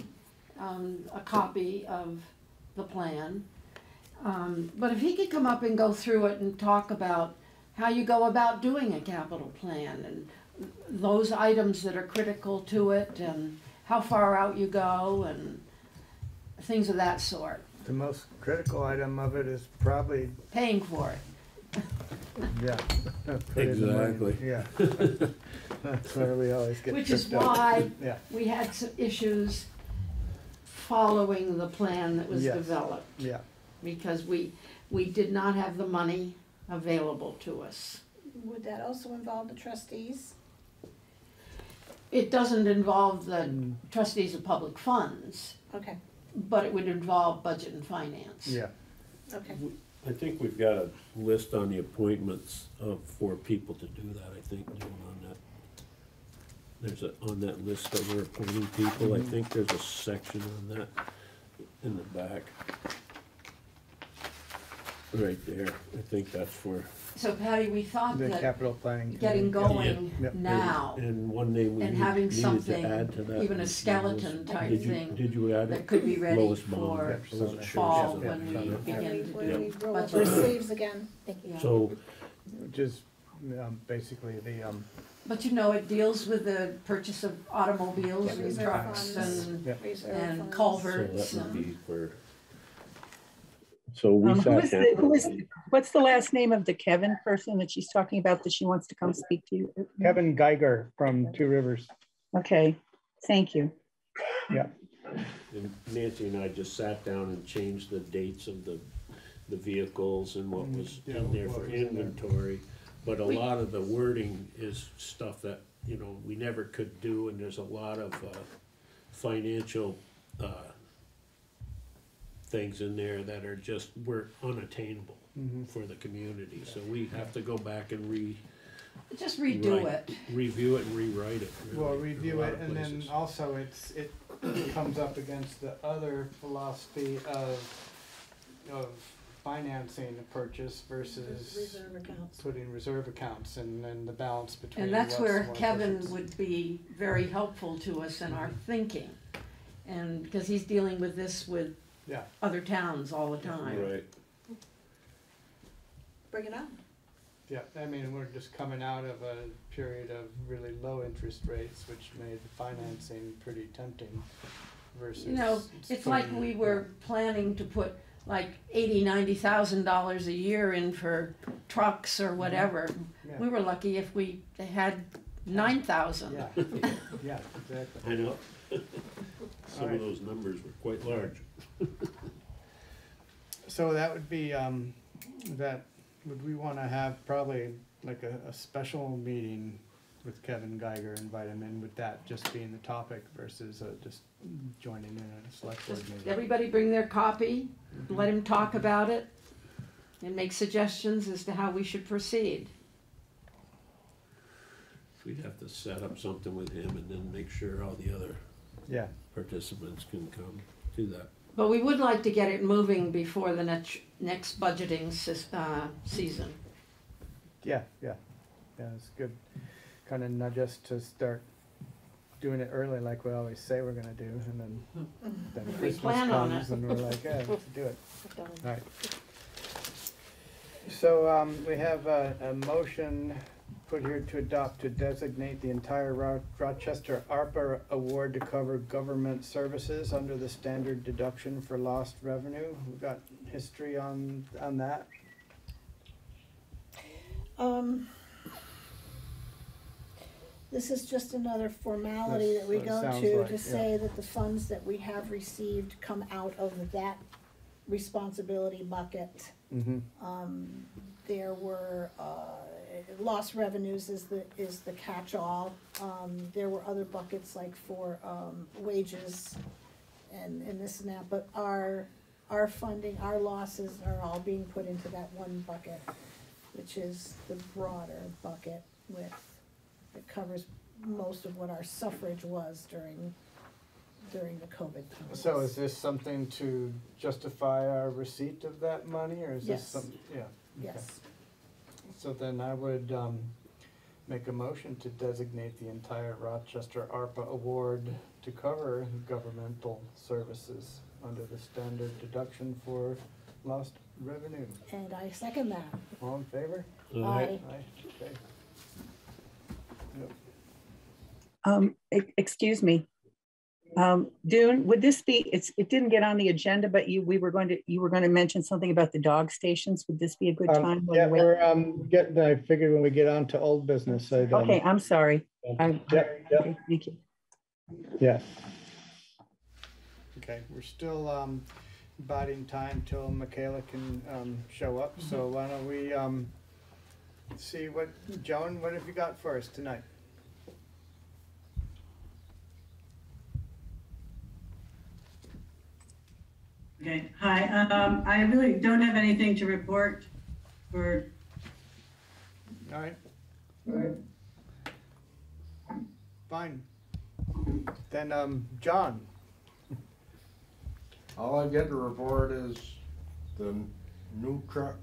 um, a copy of the plan. Um, but if he could come up and go through it and talk about how you go about doing a capital plan and those items that are critical to it and how far out you go and things of that sort, The most critical item of it is probably, paying for it. yeah. put in the money. Exactly. Yeah. That's where we always get Which is tripped up. why Yeah, we had some issues following the plan that was Yes. developed. Yeah, Because we, we did not have the money available to us. Would that also involve the trustees? It doesn't involve the Mm. trustees of public funds, Okay, but it would involve budget and finance. yeah. okay. I think we've got a list on the appointments of, for people to do that, I think, Jim, on that. There's a, on that list that we're appointing people, I mm-hmm. think there's a section on that in the back. Right there, I think that's for. So Patty, we thought The that capital planning. getting committee. going Yep. now And one name we and need- having needed to something, add to that. even a was- skeleton type Did you, thing did you add that it? could be ready Lois Bond, for yep, I wasn't fall Yeah, when we yeah. Begin to when do we roll up our budget. sleeves again. Yeah. So, Which is, um, basically the, um, But you know, it deals with the purchase of automobiles Yeah, and reserve trucks funds. and, yeah. Reserve and funds. so culverts that would and, be for. So we Um, who sat is the, down. who is, what's the last name of the Kevin person that she's talking about that she wants to come speak to you? Kevin Geiger from Two Rivers. Okay, thank you. And Nancy and I just sat down and changed the dates of the, the vehicles and what was Yeah, in there for was there. inventory. But a We- lot of the wording is stuff that, you know, we never could do, and there's a lot of, uh, financial, uh, things in there that are just, were unattainable Mhm. for the community, so we have to go back and re, just redo Right. it. review it and rewrite it. really, Well, in a review lot it, of and then places. also it's, it comes up against the other philosophy of, of financing a purchase versus Reserve accounts. putting reserve accounts and then the balance between. And that's what's where more Kevin efficient. would be very helpful to us in our thinking. And, because he's dealing with this with Yeah, other towns all the time. Right, Bring it on. yeah, I mean, we're just coming out of a period of really low interest rates, which made the financing pretty tempting versus. You know, it's like we were planning to put like eighty, ninety thousand dollars a year in for trucks or mm-hmm. whatever. Yeah. We were lucky if we had nine thousand. Yeah, yeah, exactly. I know. Some Alright. of those numbers were quite large. So that would be, um, that, would we wanna have probably like a, a special meeting with Kevin Geiger, invite him in with that just being the topic versus, uh, just joining in at a select board Just meeting? everybody bring their copy, let him talk about it, and make suggestions as to how we should proceed. We'd have to set up something with him and then make sure all the other Yeah, participants can come to that. But we would like to get it moving before the next, next budgeting sis- uh, season. yeah, yeah, yeah, it's good, kinda nudge us to start doing it early like we always say we're gonna do, and then, then We Christmas plan on comes it. and we're like, yeah, let's do it. Done. Right. So, um, we have a, a motion put here to adopt to designate the entire Ro- Rochester ARPA award to cover government services under the standard deduction for lost revenue. We've got history on, on that. Um, this is just another formality that we That's go sounds to, like, to say that the funds that we have received come out of that responsibility bucket. Mm-hmm. Um, there were, uh, lost revenues is the, is the catch-all. Um, there were other buckets like for, um, wages and, and this and that, but our, our funding, our losses are all being put into that one bucket, which is the broader bucket with, that covers most of what our suffrage was during, during the COVID time. So is this something to justify our receipt of that money, or is this something some, yeah? okay. Yes, So then I would, um, make a motion to designate the entire Rochester ARPA award to cover governmental services under the standard deduction for lost revenue. and I second that. All in favor? Aye. Aye, okay. Yep. Um, e- excuse me. Um, Dune, would this be, it's, it didn't get on the agenda, but you, we were going to, you were going to mention something about the dog stations. Would this be a good Um, time? while Yeah, you we're, um, getting, I figured when we get on to old business, I'd, um, Okay, I'm sorry. I- Yep, yep, okay, Thank you. yeah. Okay, we're still, um, biding time till Michaela can, um, show up, so why don't we, um, see what, Joan, what have you got for us tonight? Okay, hi, um, I really don't have anything to report for, All right, fine. Then, um, John, All I've got to report is the new truck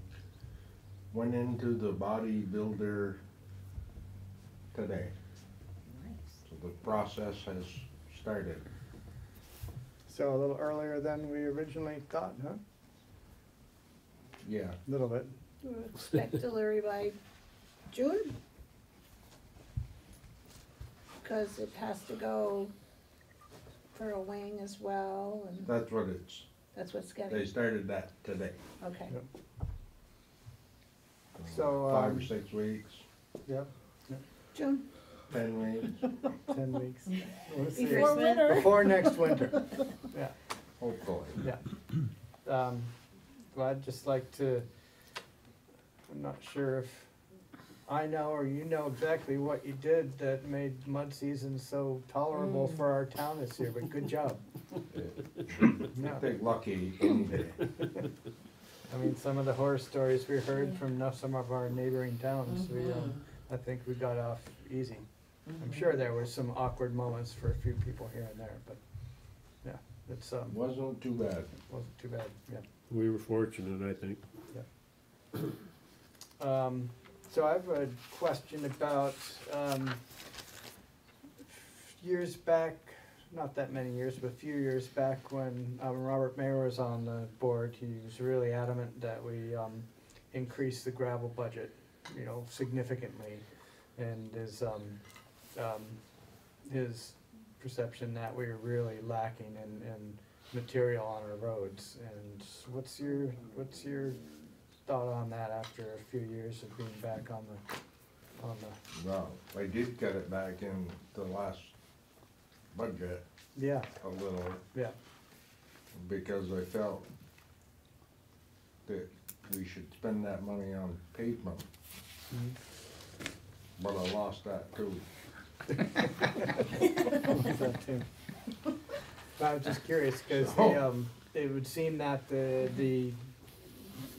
went into the bodybuilder today. So the process has started. So a little earlier than we originally thought, huh? Yeah, A Little bit. Do we Expect delivery by June? Cause it has to go for a wing as well, and that's what it's, that's what's getting they getting, started that today. okay. So, Five um, or six weeks, Yep, June, ten weeks, ten weeks. We'll see. before winter. Before next winter, yeah. hopefully. yeah. Um, well, I'd just like to, I'm not sure if I know or you know exactly what you did that made mud season so tolerable for our town this year, but good job. Yeah. Take lucky any day. I mean, some of the horror stories we heard from no- some of our neighboring towns, we, um, I think we got off easy. I'm sure there were some awkward moments for a few people here and there, but, yeah, it's, um, Wasn't too bad. wasn't too bad, yeah. We were fortunate, I think. Um, so I have a question about, um, years back, not that many years, but a few years back when, um, Robert Mayer was on the board, he was really adamant that we, um, increase the gravel budget, you know, significantly. And his, um, um, his perception that we are really lacking in, in material on our roads. And what's your, what's your thought on that after a few years of being back on the, on the, Well, I did cut it back in the last budget yeah, a little yeah, because I felt that we should spend that money on pavement, Mhm. but I lost that too. That too. But I was just curious, cause So- um, it would seem that the, the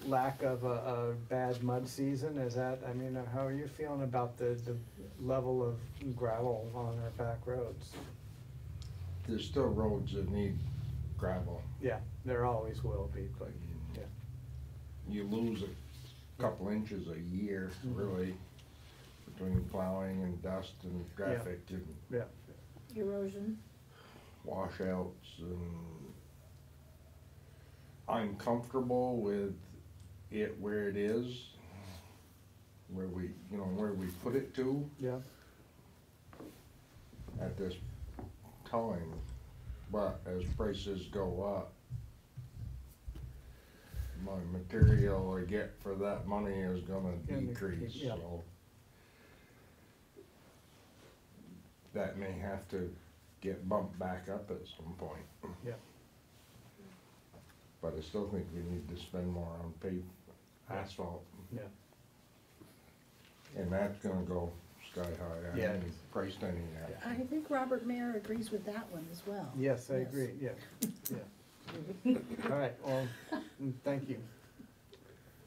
lack of a, a bad mud season, is that, I mean, how are you feeling about the, the level of gravel on our back roads? There's still roads that need gravel. Yeah, there always will be, but, yeah. You lose a couple inches a year, Mhm. really, between plowing and dust and traffic and yeah, Erosion, washouts and I'm comfortable with it where it is, where we, you know, where we put it to yeah, at this time. But as prices go up, my material I get for that money is gonna Yeah, decrease, yeah. so. That may have to get bumped back up at some point. Yeah. But I still think we need to spend more on paved asphalt. Yeah. And that's gonna go sky high, I Yeah. haven't priced any yet. I think Robert Mayer agrees with that one as well. yes, I Yes. agree, yeah, yeah. All right, well, mm, thank you.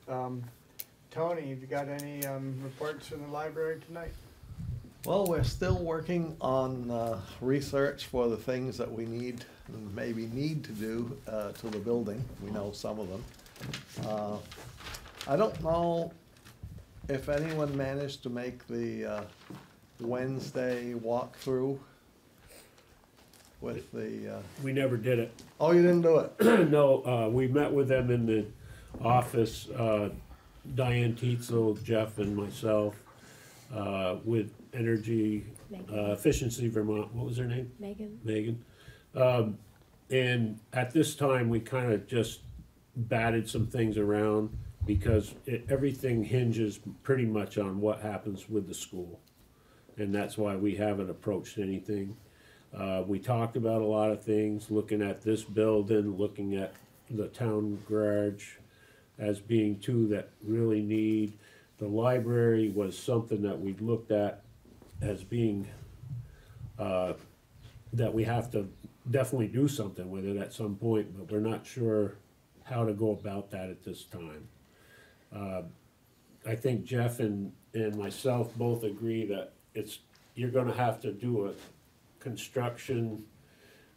Um, Tony, have you got any, um, reports from the library tonight? Well, we're still working on uh, research for the things that we need, and maybe need to do uh, to the building. We know some of them. Uh, I don't know if anyone managed to make the uh, Wednesday walkthrough with the, uh, We never did it. oh, you didn't do it? No, uh, we met with them in the office, uh, Diane Tietzel, Jeff and myself, uh, with Energy, uh, Efficiency Vermont, what was her name? Megan? Megan. Um, and at this time, we kind of just batted some things around because it, everything hinges pretty much on what happens with the school. And that's why we haven't approached anything. Uh, we talked about a lot of things, looking at this building, looking at the town garage as being two that really need. The library was something that we looked at as being, uh, that we have to definitely do something with it at some point, but we're not sure how to go about that at this time. Uh, I think Jeff and, and myself both agree that it's, you're gonna have to do a construction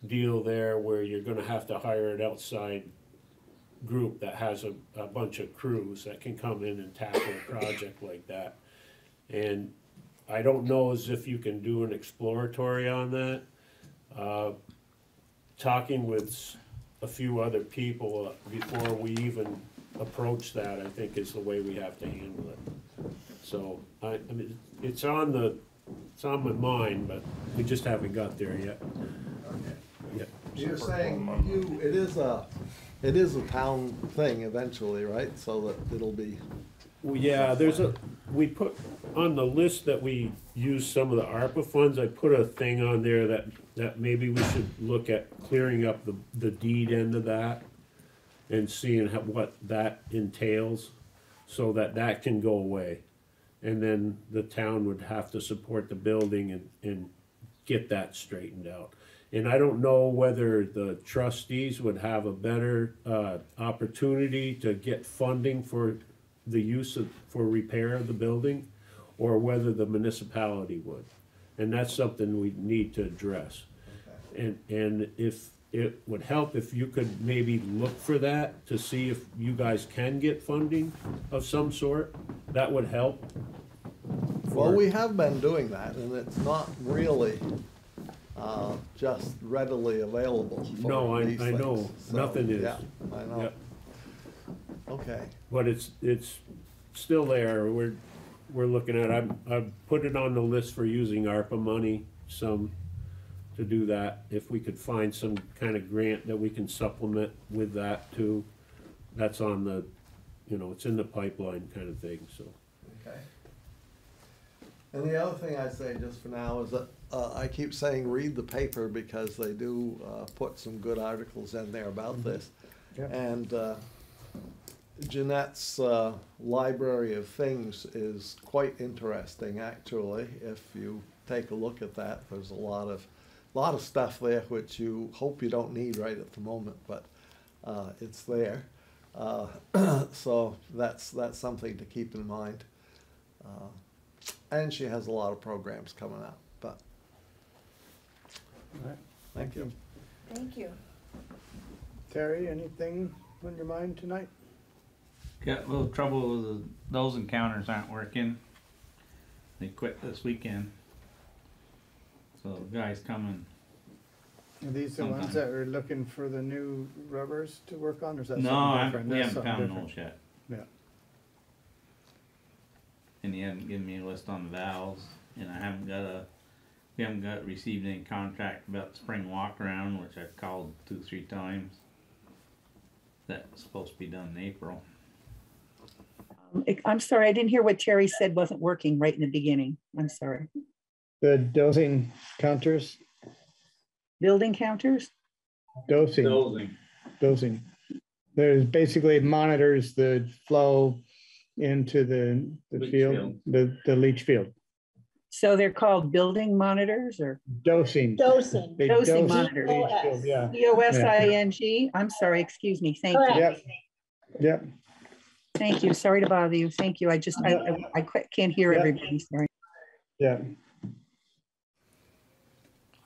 deal there where you're gonna have to hire an outside group that has a, a bunch of crews that can come in and tackle a project like that. And I don't know as if you can do an exploratory on that. Uh, Talking with a few other people uh, before we even approach that, I think is the way we have to handle it. So, I, I mean, it's on the, it's on my mind, but we just haven't got there yet. Yeah. You're saying you, it is a, it is a town thing eventually, right? So that it'll be, Well, yeah, there's a, we put, on the list that we use some of the ARPA funds, I put a thing on there that, that maybe we should look at clearing up the, the deed end of that and seeing how, what that entails, so that that can go away. And then the town would have to support the building and, and get that straightened out. And I don't know whether the trustees would have a better, uh, opportunity to get funding for the use of, for repair of the building, or whether the municipality would. And that's something we need to address. And, and if, it would help if you could maybe look for that, to see if you guys can get funding of some sort, that would help. well, we have been doing that and it's not really, uh, just readily available for No, I- these I know. things. So, Nothing is. Yeah, I know. Yep. Okay. But it's, it's still there, we're, we're looking at, I've, I've put it on the list for using ARPA money, some, to do that. If we could find some kind of grant that we can supplement with that too, that's on the, you know, it's in the pipeline kind of thing, so. Okay. And the other thing I'd say just for now is that, uh, I keep saying read the paper because they do, uh, put some good articles in there about this. Yeah. And, uh, Jeanette's, uh, library of things is quite interesting, actually, if you take a look at that. There's a lot of, lot of stuff there which you hope you don't need right at the moment, but, uh, it's there. Uh, so that's, that's something to keep in mind. Uh, And she has a lot of programs coming out, but, All right. thank you. Thank you. Terry, anything on your mind tonight? Got a little trouble with the, those encounters aren't working. They quit this weekend. So the guy's coming. Are these the ones Sometime. that are looking for the new rubbers to work on, or is that No, something I, different? we That's haven't something found those yet. Yeah. And he hasn't given me a list on the valves, and I haven't got a, we haven't got, received any contract about the spring walk around, which I've called two, three times. That was supposed to be done in April. Um, I'm sorry, I didn't hear what Terry said wasn't working right in the beginning. I'm sorry. The dosing counters, Building counters? dosing, Dosing. dosing. There's basically monitors the flow into the, the field, field. the, the leach field. So they're called building monitors or Dosing. Dosing. They Dosing dose monitors. leach field, Yeah, C O S I N G? I'm sorry, excuse me. Thank you. yep, yep. Thank you. Sorry to bother you. Thank you. I just, I, I- I quite can't hear Yeah. everybody. Sorry. Yeah,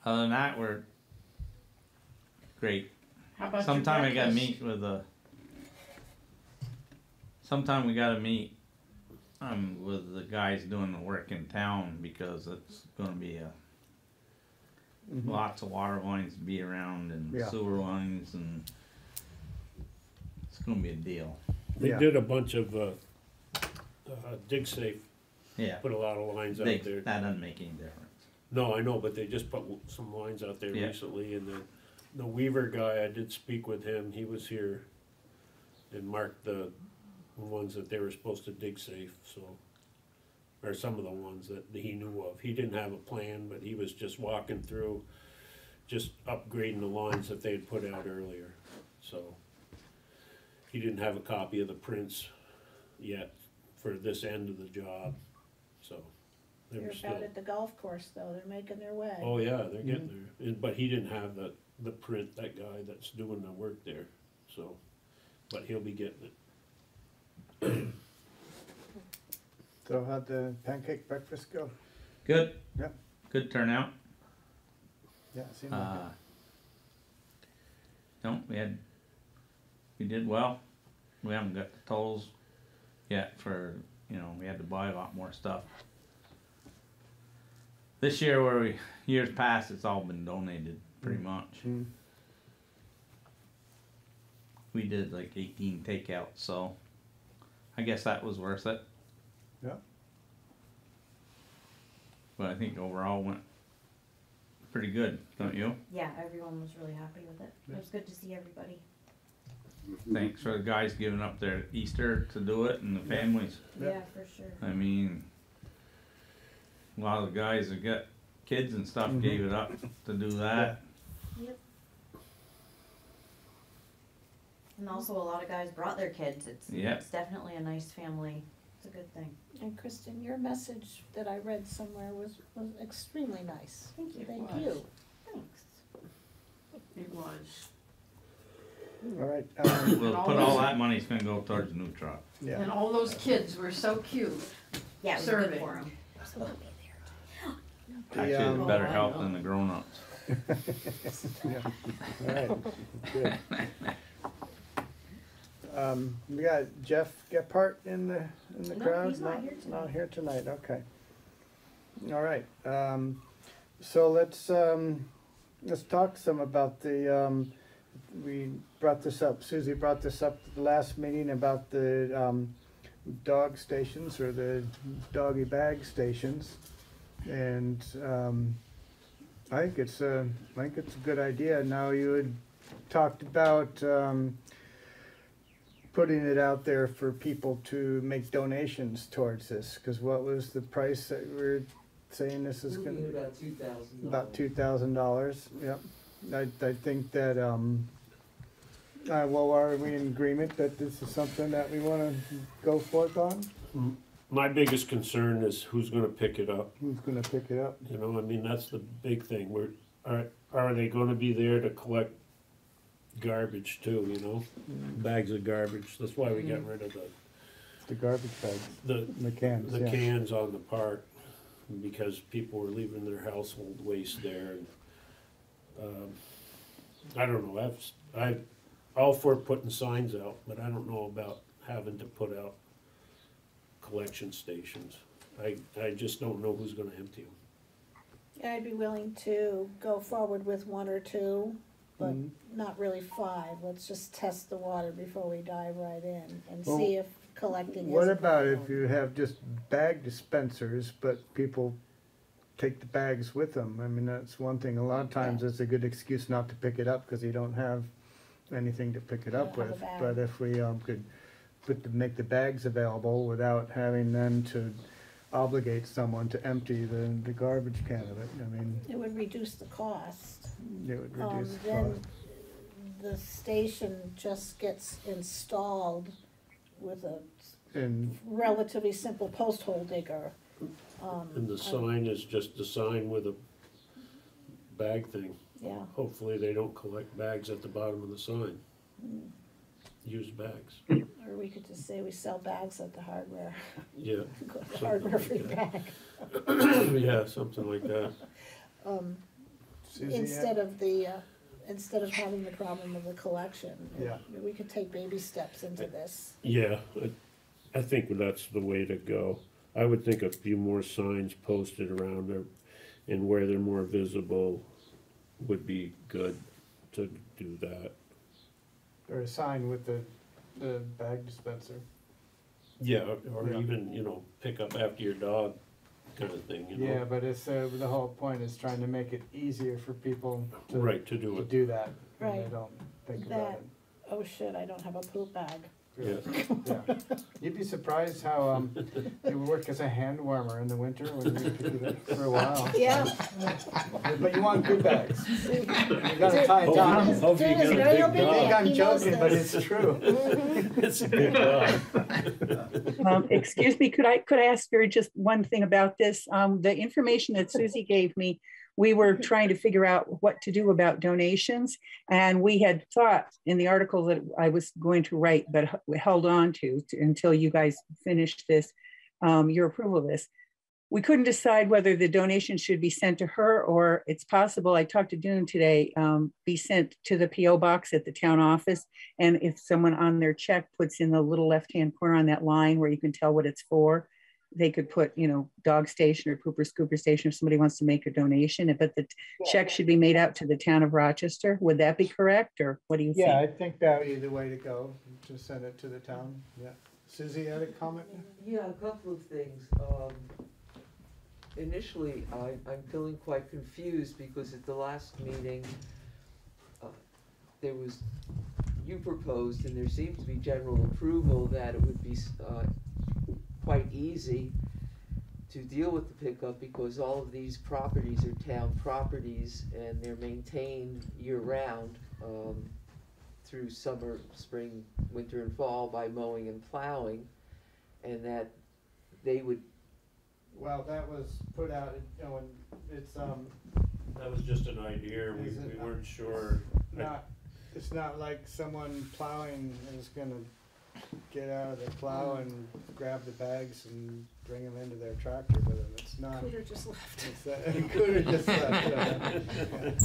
Other than that, we're great. How about your Sometime I gotta meet with a. Sometime we gotta meet, um, with the guys doing the work in town because it's gonna be a. Lots of water lines to be around and Yeah. sewer lines and. It's gonna be a deal. They Yeah. did a bunch of, uh, uh, dig safe, Yeah. put a lot of lines out there. that doesn't make any difference. No, I know, but they just put some lines out there Yeah. recently, and the, the Weaver guy, I did speak with him, he was here and marked the ones that they were supposed to dig safe, so, or some of the ones that he knew of. He didn't have a plan, but he was just walking through just upgrading the lines that they had put out earlier, so. He didn't have a copy of the prints yet for this end of the job, so. They They're were still, about at the golf course though, they're making their way. oh yeah, they're getting mm-hmm. there, and, but he didn't have the, the print, that guy that's doing the work there, so. But he'll be getting it. So how'd the pancake breakfast go? Good. Yep. Good turnout. Yeah, it seemed like Uh, no, we had, we did well. We haven't got the totals yet for, you know, we had to buy a lot more stuff. This year where we, years past, it's all been donated pretty much. Mm. We did like eighteen takeouts, so I guess that was worth it. Yeah. But I think overall went pretty good, don't you? Yeah, everyone was really happy with it. It was good to see everybody. Thanks for the guys giving up their Easter to do it and the families. Yeah. Yeah, for sure. I mean, a lot of the guys that got kids and stuff Mhm. gave it up to do that. Yep. And also a lot of guys brought their kids. It's, Yeah. it's definitely a nice family. It's a good thing. And Kristen, your message that I read somewhere was, was extremely nice. Thank you. Thank was. you. Thanks. It was. All right, um, We'll put all that money's gonna go towards the new truck. yeah. And all those kids were so cute. Yeah, it was Serving. good for them. The, Actually, um, it's better Oh, help than the grown-ups. Yeah. All right, good. Um, we got Jeff Gephardt in the, in the No, crowd? he's not here Not tonight. here tonight, okay. All right, um, so let's, um, let's talk some about the, um, we brought this up, Susie brought this up at the last meeting about the, um, dog stations or the doggy bag stations. And, um, I think it's a, I think it's a good idea. Now, you had talked about, um, putting it out there for people to make donations towards this, cause what was the price that we we're saying this is gonna? be? About two thousand. About two thousand dollars, yep. I, I think that, um, uh, well, are we in agreement that this is something that we wanna go forth on? My biggest concern is who's gonna pick it up, Who's gonna pick it up? you know, I mean, that's the big thing, we're, are, are they gonna be there to collect garbage too, you know? Bags of garbage, that's why we got rid of the, The garbage bags, the, the cans, the yeah. cans on the park, because people were leaving their household waste there and, um, I don't know, I've, I, all for putting signs out, but I don't know about having to put out collection stations. I, I just don't know who's gonna empty them. Yeah, I'd be willing to go forward with one or two, but Mhm. not really five. Let's just test the water before we dive right in and Well, see if collecting is. What a about if problem. you have just bag dispensers, but people take the bags with them? I mean, that's one thing. A lot of times it's a good excuse not to pick it up because you don't have anything to pick it up Don't have a with. bag. But if we, um, could put, the- make the bags available without having them to obligate someone to empty the, the garbage can of it, I mean, It would reduce the cost. it would Um, reduce the then cost. the station just gets installed with a And, relatively simple post hole digger. Um, And the sign is just a sign with a bag thing. Yeah, Hopefully they don't collect bags at the bottom of the sign. Used bags, or we could just say we sell bags at the hardware, yeah, Go to the Something hardware like free that. bag. yeah, something like that. Um, Susie, instead of the, uh, instead of having the problem of the collection. Yeah. We could take baby steps into this. Yeah, I, I think that's the way to go. I would think a few more signs posted around there and where they're more visible would be good to do that. Or a sign with the, the bag dispenser. Yeah, or- or Yeah. even, you know, pick up after your dog kind of thing, you know? Yeah, but it's, uh, the whole point is trying to make it easier for people to. Right, to do To it. do that, and they Right. don't think about That, it. oh shit, I don't have a poop bag. Really. Yeah. You'd be surprised how, um, would work as a hand warmer in the winter when you could do that for a while. Yeah. But you want good bags. You gotta tie it down. Hope- hope you Dude, it's get a big open I think I'm joking, but it's true. It's a big dog. Um, excuse me, could I, could I ask her just one thing about this? Um, the information that Susie gave me, we were trying to figure out what to do about donations. And we had thought in the article that I was going to write, but held on to to- until you guys finished this, um, your approval of this. We couldn't decide whether the donation should be sent to her or it's possible, I talked to Dune today, um, be sent to the PO box at the town office. And if someone on their check puts in the little left-hand corner on that line where you can tell what it's for, they could put, you know, dog station or pooper scooper station if somebody wants to make a donation, but the check should be made out to the town of Rochester. Would that be correct? Or what do you think? Yeah, I think? think that would be the way to go, to send it to the town, yeah. Susie had a comment? Yeah, a couple of things. Um, initially, I, I'm feeling quite confused because at the last meeting, uh, there was, you proposed, and there seemed to be general approval that it would be, uh, quite easy to deal with the pickup because all of these properties are town properties and they're maintained year-round, um, through summer, spring, winter, and fall by mowing and plowing and that they would, Well, that was put out, you know, and it's, um, That was just an idea, we, we not- weren't sure. not, it's not like someone plowing is gonna get out of the plow and grab the bags and bring them into their tractor with them, it's not. Cooter just left. It's, uh, Cooter just left,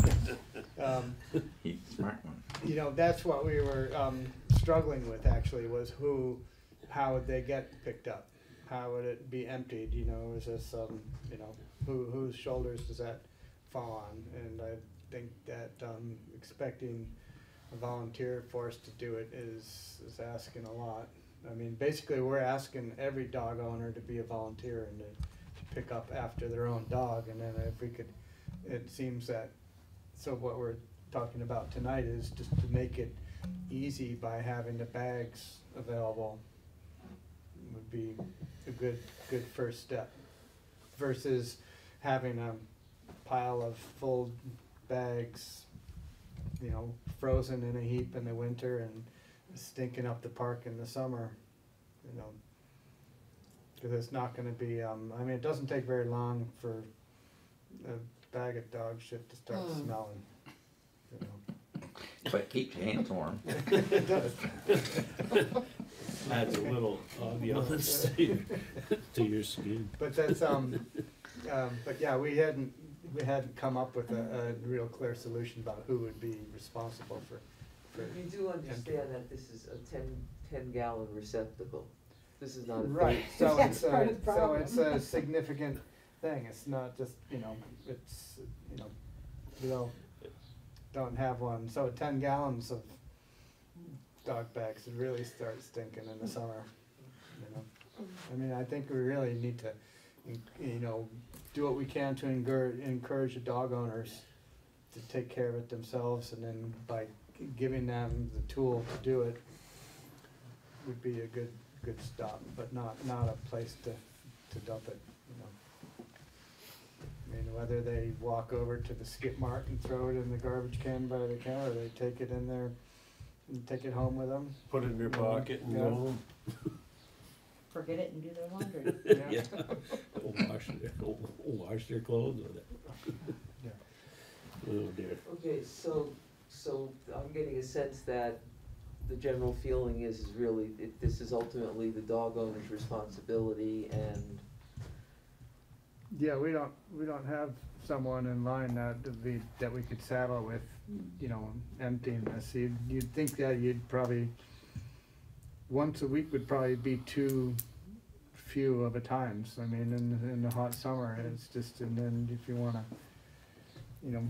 yeah. Um, He's smart one. you know, that's what we were, um, struggling with actually, was who, how would they get picked up? How would it be emptied, you know, is this, um, you know, who, whose shoulders does that fall on? And I think that, um, expecting a volunteer force to do it is, is asking a lot. I mean, basically, we're asking every dog owner to be a volunteer and to, to pick up after their own dog, and then if we could, it seems that, so what we're talking about tonight is just to make it easy by having the bags available would be a good, good first step versus having a pile of full bags, you know, frozen in a heap in the winter and stinking up the park in the summer, you know. Cause it's not gonna be, um, I mean, it doesn't take very long for a bag of dog shit to start Mm. smelling, you know. But keep your hands warm. It does. Adds a little ambiance to, to your skin. But that's, um, um, but yeah, we hadn't, we hadn't come up with a, a real clear solution about who would be responsible for, for. you do understand that this is a ten, ten gallon receptacle. This is not a. Right, thirty- so That's it's a, of the so it's a significant thing, it's not just, you know, it's, you know, you don't, don't have one, so ten gallons of dog bags would really start stinking in the summer, you know? I mean, I think we really need to, you know, do what we can to encourage, encourage the dog owners to take care of it themselves, and then by giving them the tool to do it would be a good, good stop, but not, not a place to, to dump it, you know. I mean, whether they walk over to the skip mark and throw it in the garbage can by the counter, they take it in there and take it home with them. Put it in their pocket and go home. Forget it and do their laundry. Yeah. Yeah. Or Wash their, or wash their clothes with it. Yeah. Oh dear. Okay, so, so I'm getting a sense that the general feeling is, is really, it, this is ultimately the dog owner's responsibility and Yeah, we don't, we don't have someone in line that would be, that we could saddle with, hmm. you know, emptying this. You'd, you'd think that you'd probably, once a week would probably be too few of a times. I mean, in, in the hot summer, it's just, and then if you wanna, you know,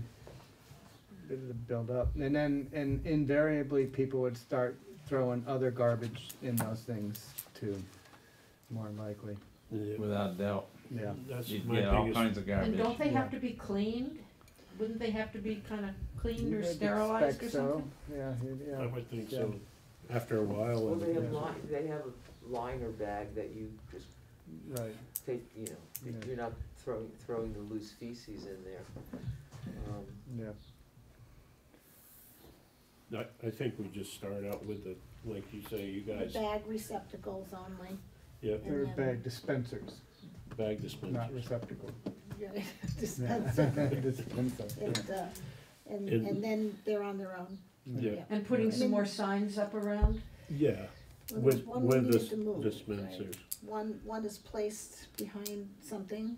bit of the build up. And then, and invariably, people would start throwing other garbage in those things too, more than likely, Yeah. Without doubt. yeah. That's You'd my get all biggest- kinds of garbage. And don't they Yeah. have to be cleaned? Wouldn't they have to be kinda cleaned or You'd sterilized or expect so. something? Yeah, you'd- yeah. I would think Yeah. so. After a while. Well, they have line, they have a liner bag that you just Right, take, you know, Yeah. you're not throwing, throwing the loose feces in there. Um, yeah. I, I think we just start out with the, like you say, you The guys, bag receptacles only. yep, And They're then- bag dispensers, bag not dispensers. receptacle. Yeah, Yeah. dispenser. Dispenser, yeah. And, uh, and, And- and then they're on their own. Yeah, And putting some more signs up around? yeah, Well, with, there's one we with needed the to move, right? dispensers. One, one is placed behind something.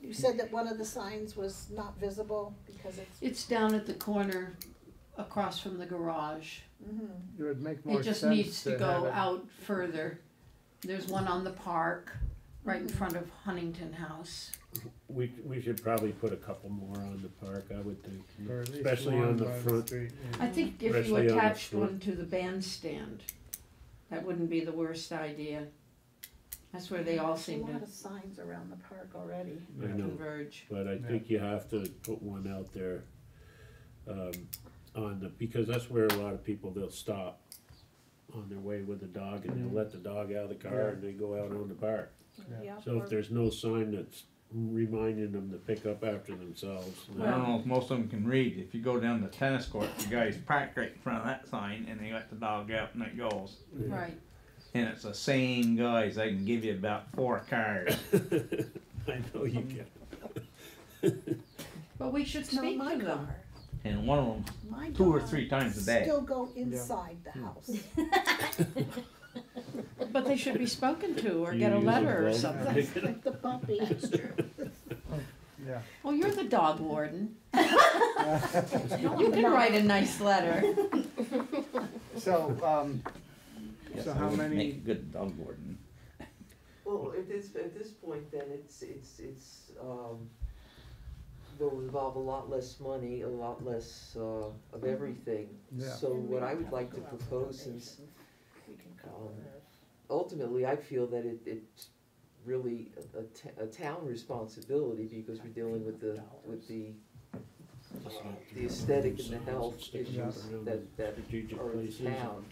You said that one of the signs was not visible because it's. It's down at the corner across from the garage. Mhm. It would make more It sense just needs to have go it- out further. There's one on the park, right in front of Huntington House. We, we should probably put a couple more on the park, I would think, Or at least especially one on the by front. street, yeah. I think if you Especially on the attached front. one to the bandstand, that wouldn't be the worst idea. That's where they all There's seem A lot to of signs around the park already. I know. converge. But I think you have to put one out there, um, on the, because that's where a lot of people, they'll stop on their way with the dog and they'll Mhm. let the dog out of the car and they go out on the park. Yeah. Yeah, So if there's no sign that's reminding them to pick up after themselves, I don't know if most of them can read. If you go down the tennis court, the guy's parked right in front of that sign and they let the dog out and it goes. Right. And it's the same guys. I can give you about four cars. I know you um, can. But we should It's not speak my to them. car. And one of them, My two or dogs three times a day. Still go inside the hmm. house. But they should be spoken to or You get a use a letter or glove something. pick it. Like the puppy. Yeah. Well, you're the dog warden. You can write a nice letter. So, um, yes, So I how would many- make a good dog warden. Well, at this, at this point, then, it's, it's, it's, um, will involve a lot less money, a lot less, uh, of everything. Yeah. So what I would like to propose, is. We can cover um, those. Ultimately, I feel that it, it's really a, a town responsibility, because we're dealing with the, with the, uh, the aesthetic and the health issues that, that Strategic are in town.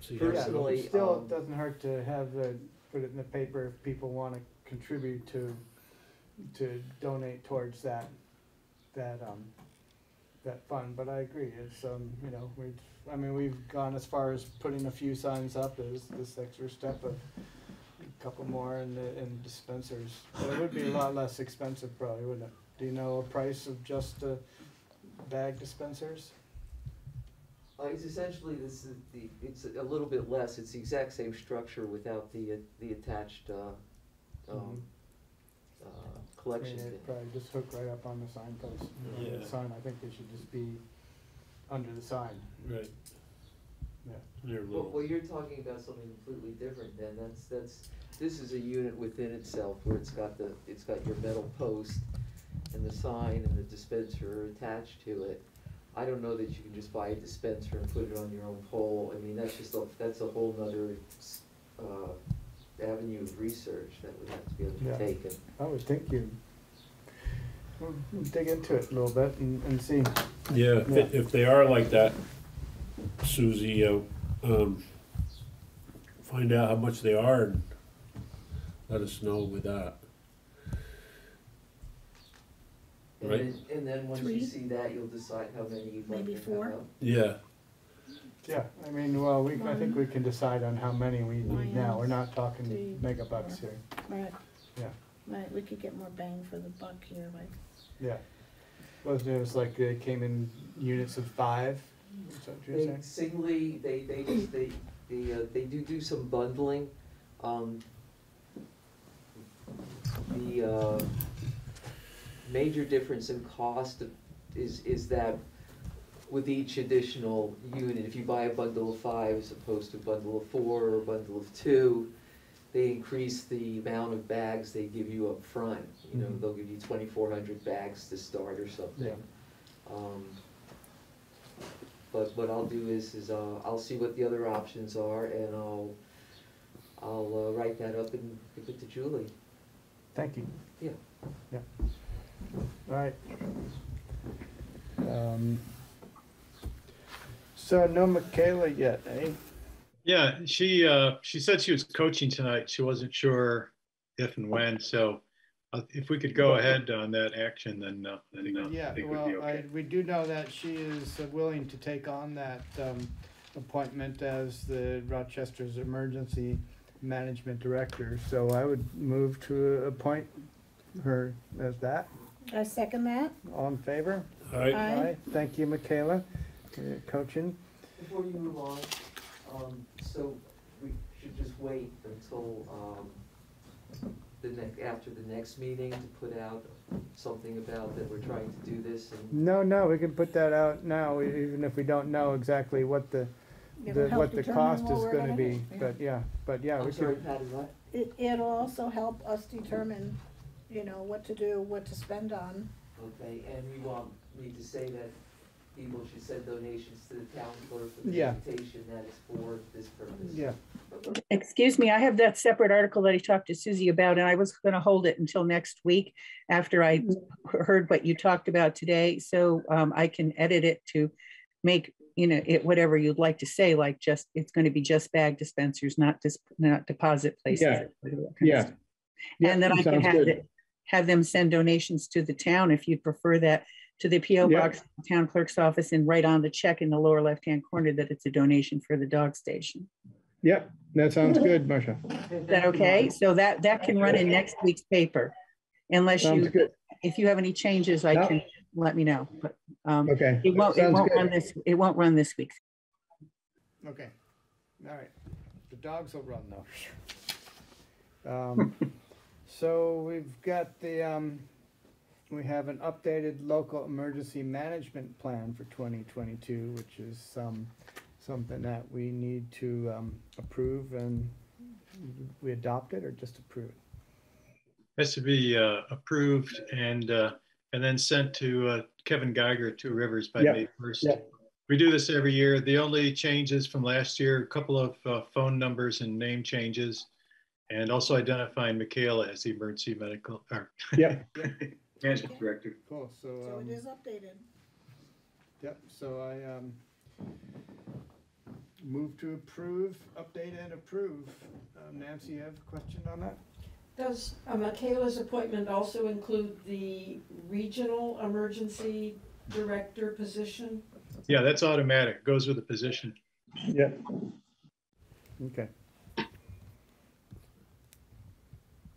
See how it Personally, goes. Still, um, it doesn't hurt to have the, put it in the paper if people wanna contribute to, to donate towards that, that, um, that fund, but I agree, it's, um, you know, we've, I mean, we've gone as far as putting a few signs up as this extra step of a couple more in the, in dispensers, but it would be a lot less expensive probably, wouldn't it? Do you know a price of just the bag dispensers? Uh, it's essentially, this is the, it's a little bit less, it's the exact same structure without the, uh, the attached, uh, um, uh, I collection mean, probably just hook right up on the signpost. On the Yeah. sign, I think they should just be under the sign. Right. Yeah. They're Well, little, well, you're talking about something completely different then, that's, that's, this is a unit within itself where it's got the, it's got your metal post and the sign and the dispenser attached to it. I don't know that you can just buy a dispenser and put it on your own pole, I mean, that's just a, that's a whole nother, uh, avenue of research that would have to be Yeah. undertaken. I would think you, we'll we'll dig into it a little bit and, and see. yeah, if, it- if they are like that, Susie, uh, um, find out how much they are and let us know with that. And Right. then, and then once Three? you see that, you'll decide how many you'd like to Maybe have four? up. Yeah, Yeah, I mean, well, we, I think we can decide on how many we need now, we're not Three, talking mega bucks here. Right. Yeah. Right, we could get more bang for the buck here, like, Yeah. Wasn't it, was like they came in units of five, They singly, they, they just, they, they, uh, they do do some bundling, um. The, uh, major difference in cost is, is that with each additional unit, if you buy a bundle of five as opposed to a bundle of four or a bundle of two, they increase the amount of bags they give you up front. you know, Mhm. they'll give you twenty-four hundred bags to start or something. Yeah. Um, But what I'll do is, is uh, I'll see what the other options are and I'll, I'll uh, write that up and give it to Julie. Thank you. Yeah. Yeah. All right. Um, So no Michaela yet, eh? Yeah, she, uh, she said she was coaching tonight. She wasn't sure if and when, so uh, if we could go ahead on that action, then, uh, I think, I Yeah, think we'd be well, I, we do know that she is uh, willing to take on that, um, appointment as the Rochester's Emergency Management Director, so I would move to appoint her as that. I second that. All in favor? I, Aye. Thank you, Michaela, for coaching. Before you move on, um, so we should just wait until, um, the next, after the next meeting to put out something about that we're trying to do this and No, no, we can put that out now, e- even if we don't know exactly what the, It'll the, help what the determine cost what is we're gonna gonna be, yeah. but yeah, but yeah, we I'm sorry, could, Patty, what? It, it'll also help us determine, you know, what to do, what to spend on. Okay, and you want me to say that people should send donations to the town clerk for the Yeah. presentation that is for this purpose? yeah. Excuse me, I have that separate article that I talked to Susie about, and I was gonna hold it until next week after I heard what you talked about today, so um, I can edit it to make, you know, it, whatever you'd like to say, like just, it's gonna be just bag dispensers, not dis, not deposit places. Yeah. that kind of Yeah. stuff. And then I can sounds have good. it, have them send donations to the town if you'd prefer that, to the PO Yeah. box, town clerk's office, and write on the check in the lower left-hand corner that it's a donation for the dog station. Yep, that sounds good, Marcia. Is that okay? So that, that can run in next week's paper. Unless Sounds you, good. if you have any changes, I No. can, let me know, but, um, Okay. it won't, it won't good. run this, it won't run this week. Okay, all right. The dogs will run though. Um, So we've got the, um, we have an updated local emergency management plan for twenty twenty-two, which is, um, something that we need to, um, approve and we adopt it or just approve it? Has to be, uh, approved and, uh, and then sent to, uh, Kevin Geiger, at Two Rivers by Yep, May first. yep. We do this every year. The only changes from last year, a couple of, uh, phone numbers and name changes. And also identifying Michaela as the emergency medical, or Yep. management director. Cool, so, So it um, is updated. yep, so I, um, move to approve, update and approve. Um, Nancy, you have a question on that? Does uh, Michaela's appointment also include the regional emergency director position? Yeah, that's automatic, goes with the position. Yep. Okay.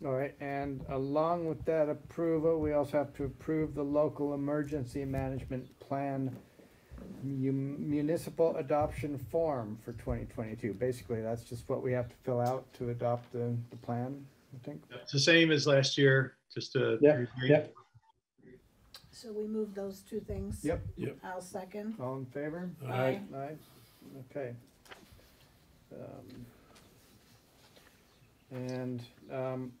All right, and along with that approval, we also have to approve the local emergency management plan mu- municipal adoption form for twenty twenty-two. Basically, that's just what we have to fill out to adopt the, the plan, I think. It's the same as last year, just a. Yep, yep. So we move those two things. Yep. Yep. I'll second. All in favor? Aye. Aye, okay. Um, And, um,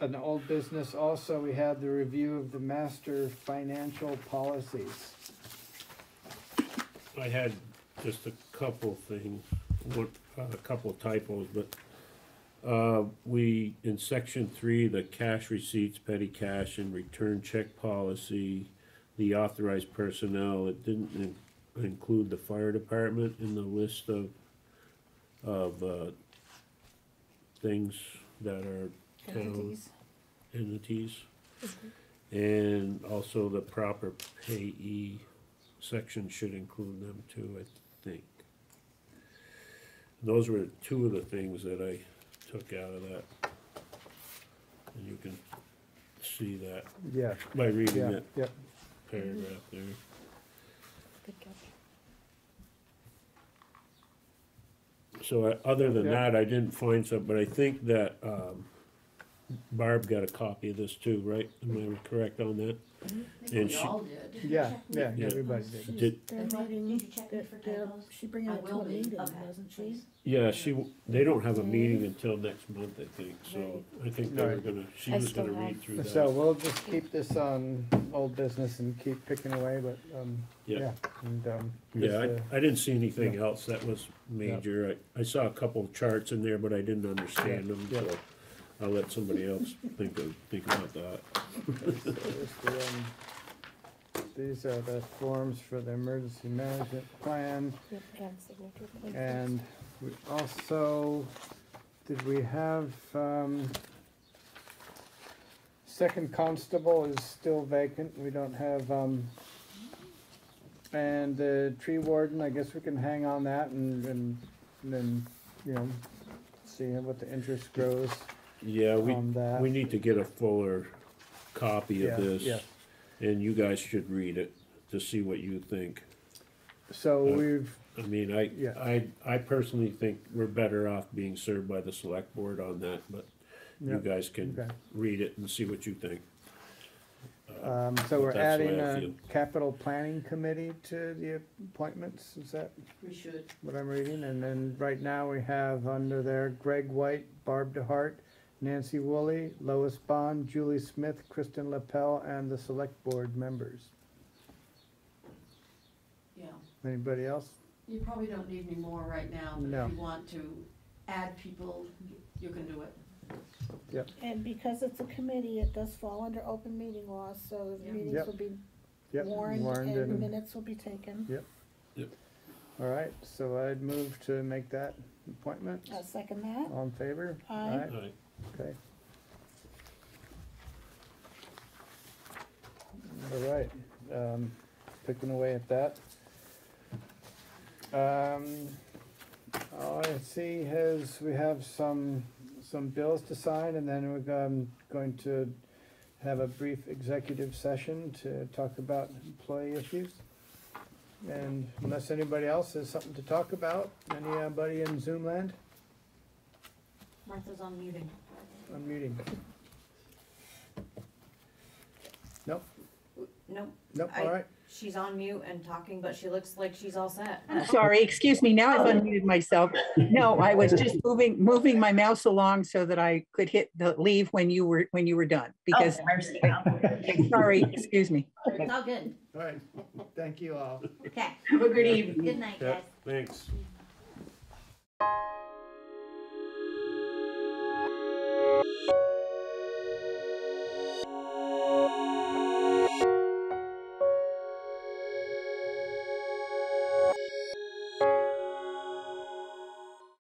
an old business also, we had the review of the master financial policies. I had just a couple things, one, a couple typos, but uh, we, in section three, the cash receipts, petty cash and return check policy, the authorized personnel, it didn't in- include the fire department in the list of, of, uh, things that are town Entities. Entities. And also the proper payee section should include them too, I think. Those were two of the things that I took out of that. And you can see that Yeah, by reading yeah, that yep. paragraph there. Good catch. So I- other than Yeah. that, I didn't find some, but I think that, um, Barb got a copy of this too, right? Am I correct on that? And We she- all did. Yeah, yeah, Yeah. everybody did. Did- Did what? Did you check me for they're, she bringing I it to will a be. meeting, Okay, wasn't she? please. Yeah, she, w- they don't have a meeting until next month, I think, so I think they were Right. gonna, she I was still gonna read have- through So that. we'll just keep this on old business and keep picking away, but, um, Yeah. yeah, and, um. Yeah, uh, I, I didn't see anything else that was major. I, I saw a couple of charts in there, but I didn't understand them, Yeah. so I'll let somebody else think of, think about that. Um, these are the forms for the emergency management plan. And. And we also, did we have, um, second constable is still vacant, we don't have, um, and the tree warden, I guess we can hang on that and, and and then, you know, see what the interest grows Yeah, we, on that. we need to get a fuller copy Yeah, of this. And you guys should read it to see what you think. So Uh, we've, I mean, I, Yeah. I, I personally think we're better off being served by the select board on that, but you Yep, guys can okay. read it and see what you think. um, so we're that's the adding way I a feel. capital planning committee to the appointments, is that We should. what I'm reading? And then right now we have under there Greg White, Barb DeHart, Nancy Woolley, Lois Bond, Julie Smith, Kristen Lapel, and the select board members. Yeah, Anybody else? you probably don't need any more right now, but No. if you want to add people, you can do it. Yeah. And because it's a committee, it does fall under open meeting laws, so the Yeah. meetings Yep. will be Yep, warned warned and and- minutes will be taken. Yep. Yep. All right, so I'd move to make that appointment. I'll second that. All in favor? Aye. Alright. Okay. All right, um, picking away at that. Um, all I see is we have some, some bills to sign and then we're um, going to have a brief executive session to talk about employee issues. And unless anybody else has something to talk about, anybody in Zoom land? Martha's on muting. I'm muting. Nope, Nope. nope, I- all right. She's on mute and talking, but she looks like she's all set. I'm sorry, excuse me, now I've oh. unmuted myself. No, I was just moving, moving my mouse along so that I could hit the leave when you were, when you were done, oh, because, Oh, mercy. sorry, excuse me. It's all good. All right, thank you all. Okay. Have a good evening. Good night, Yeah, guys. thanks. Música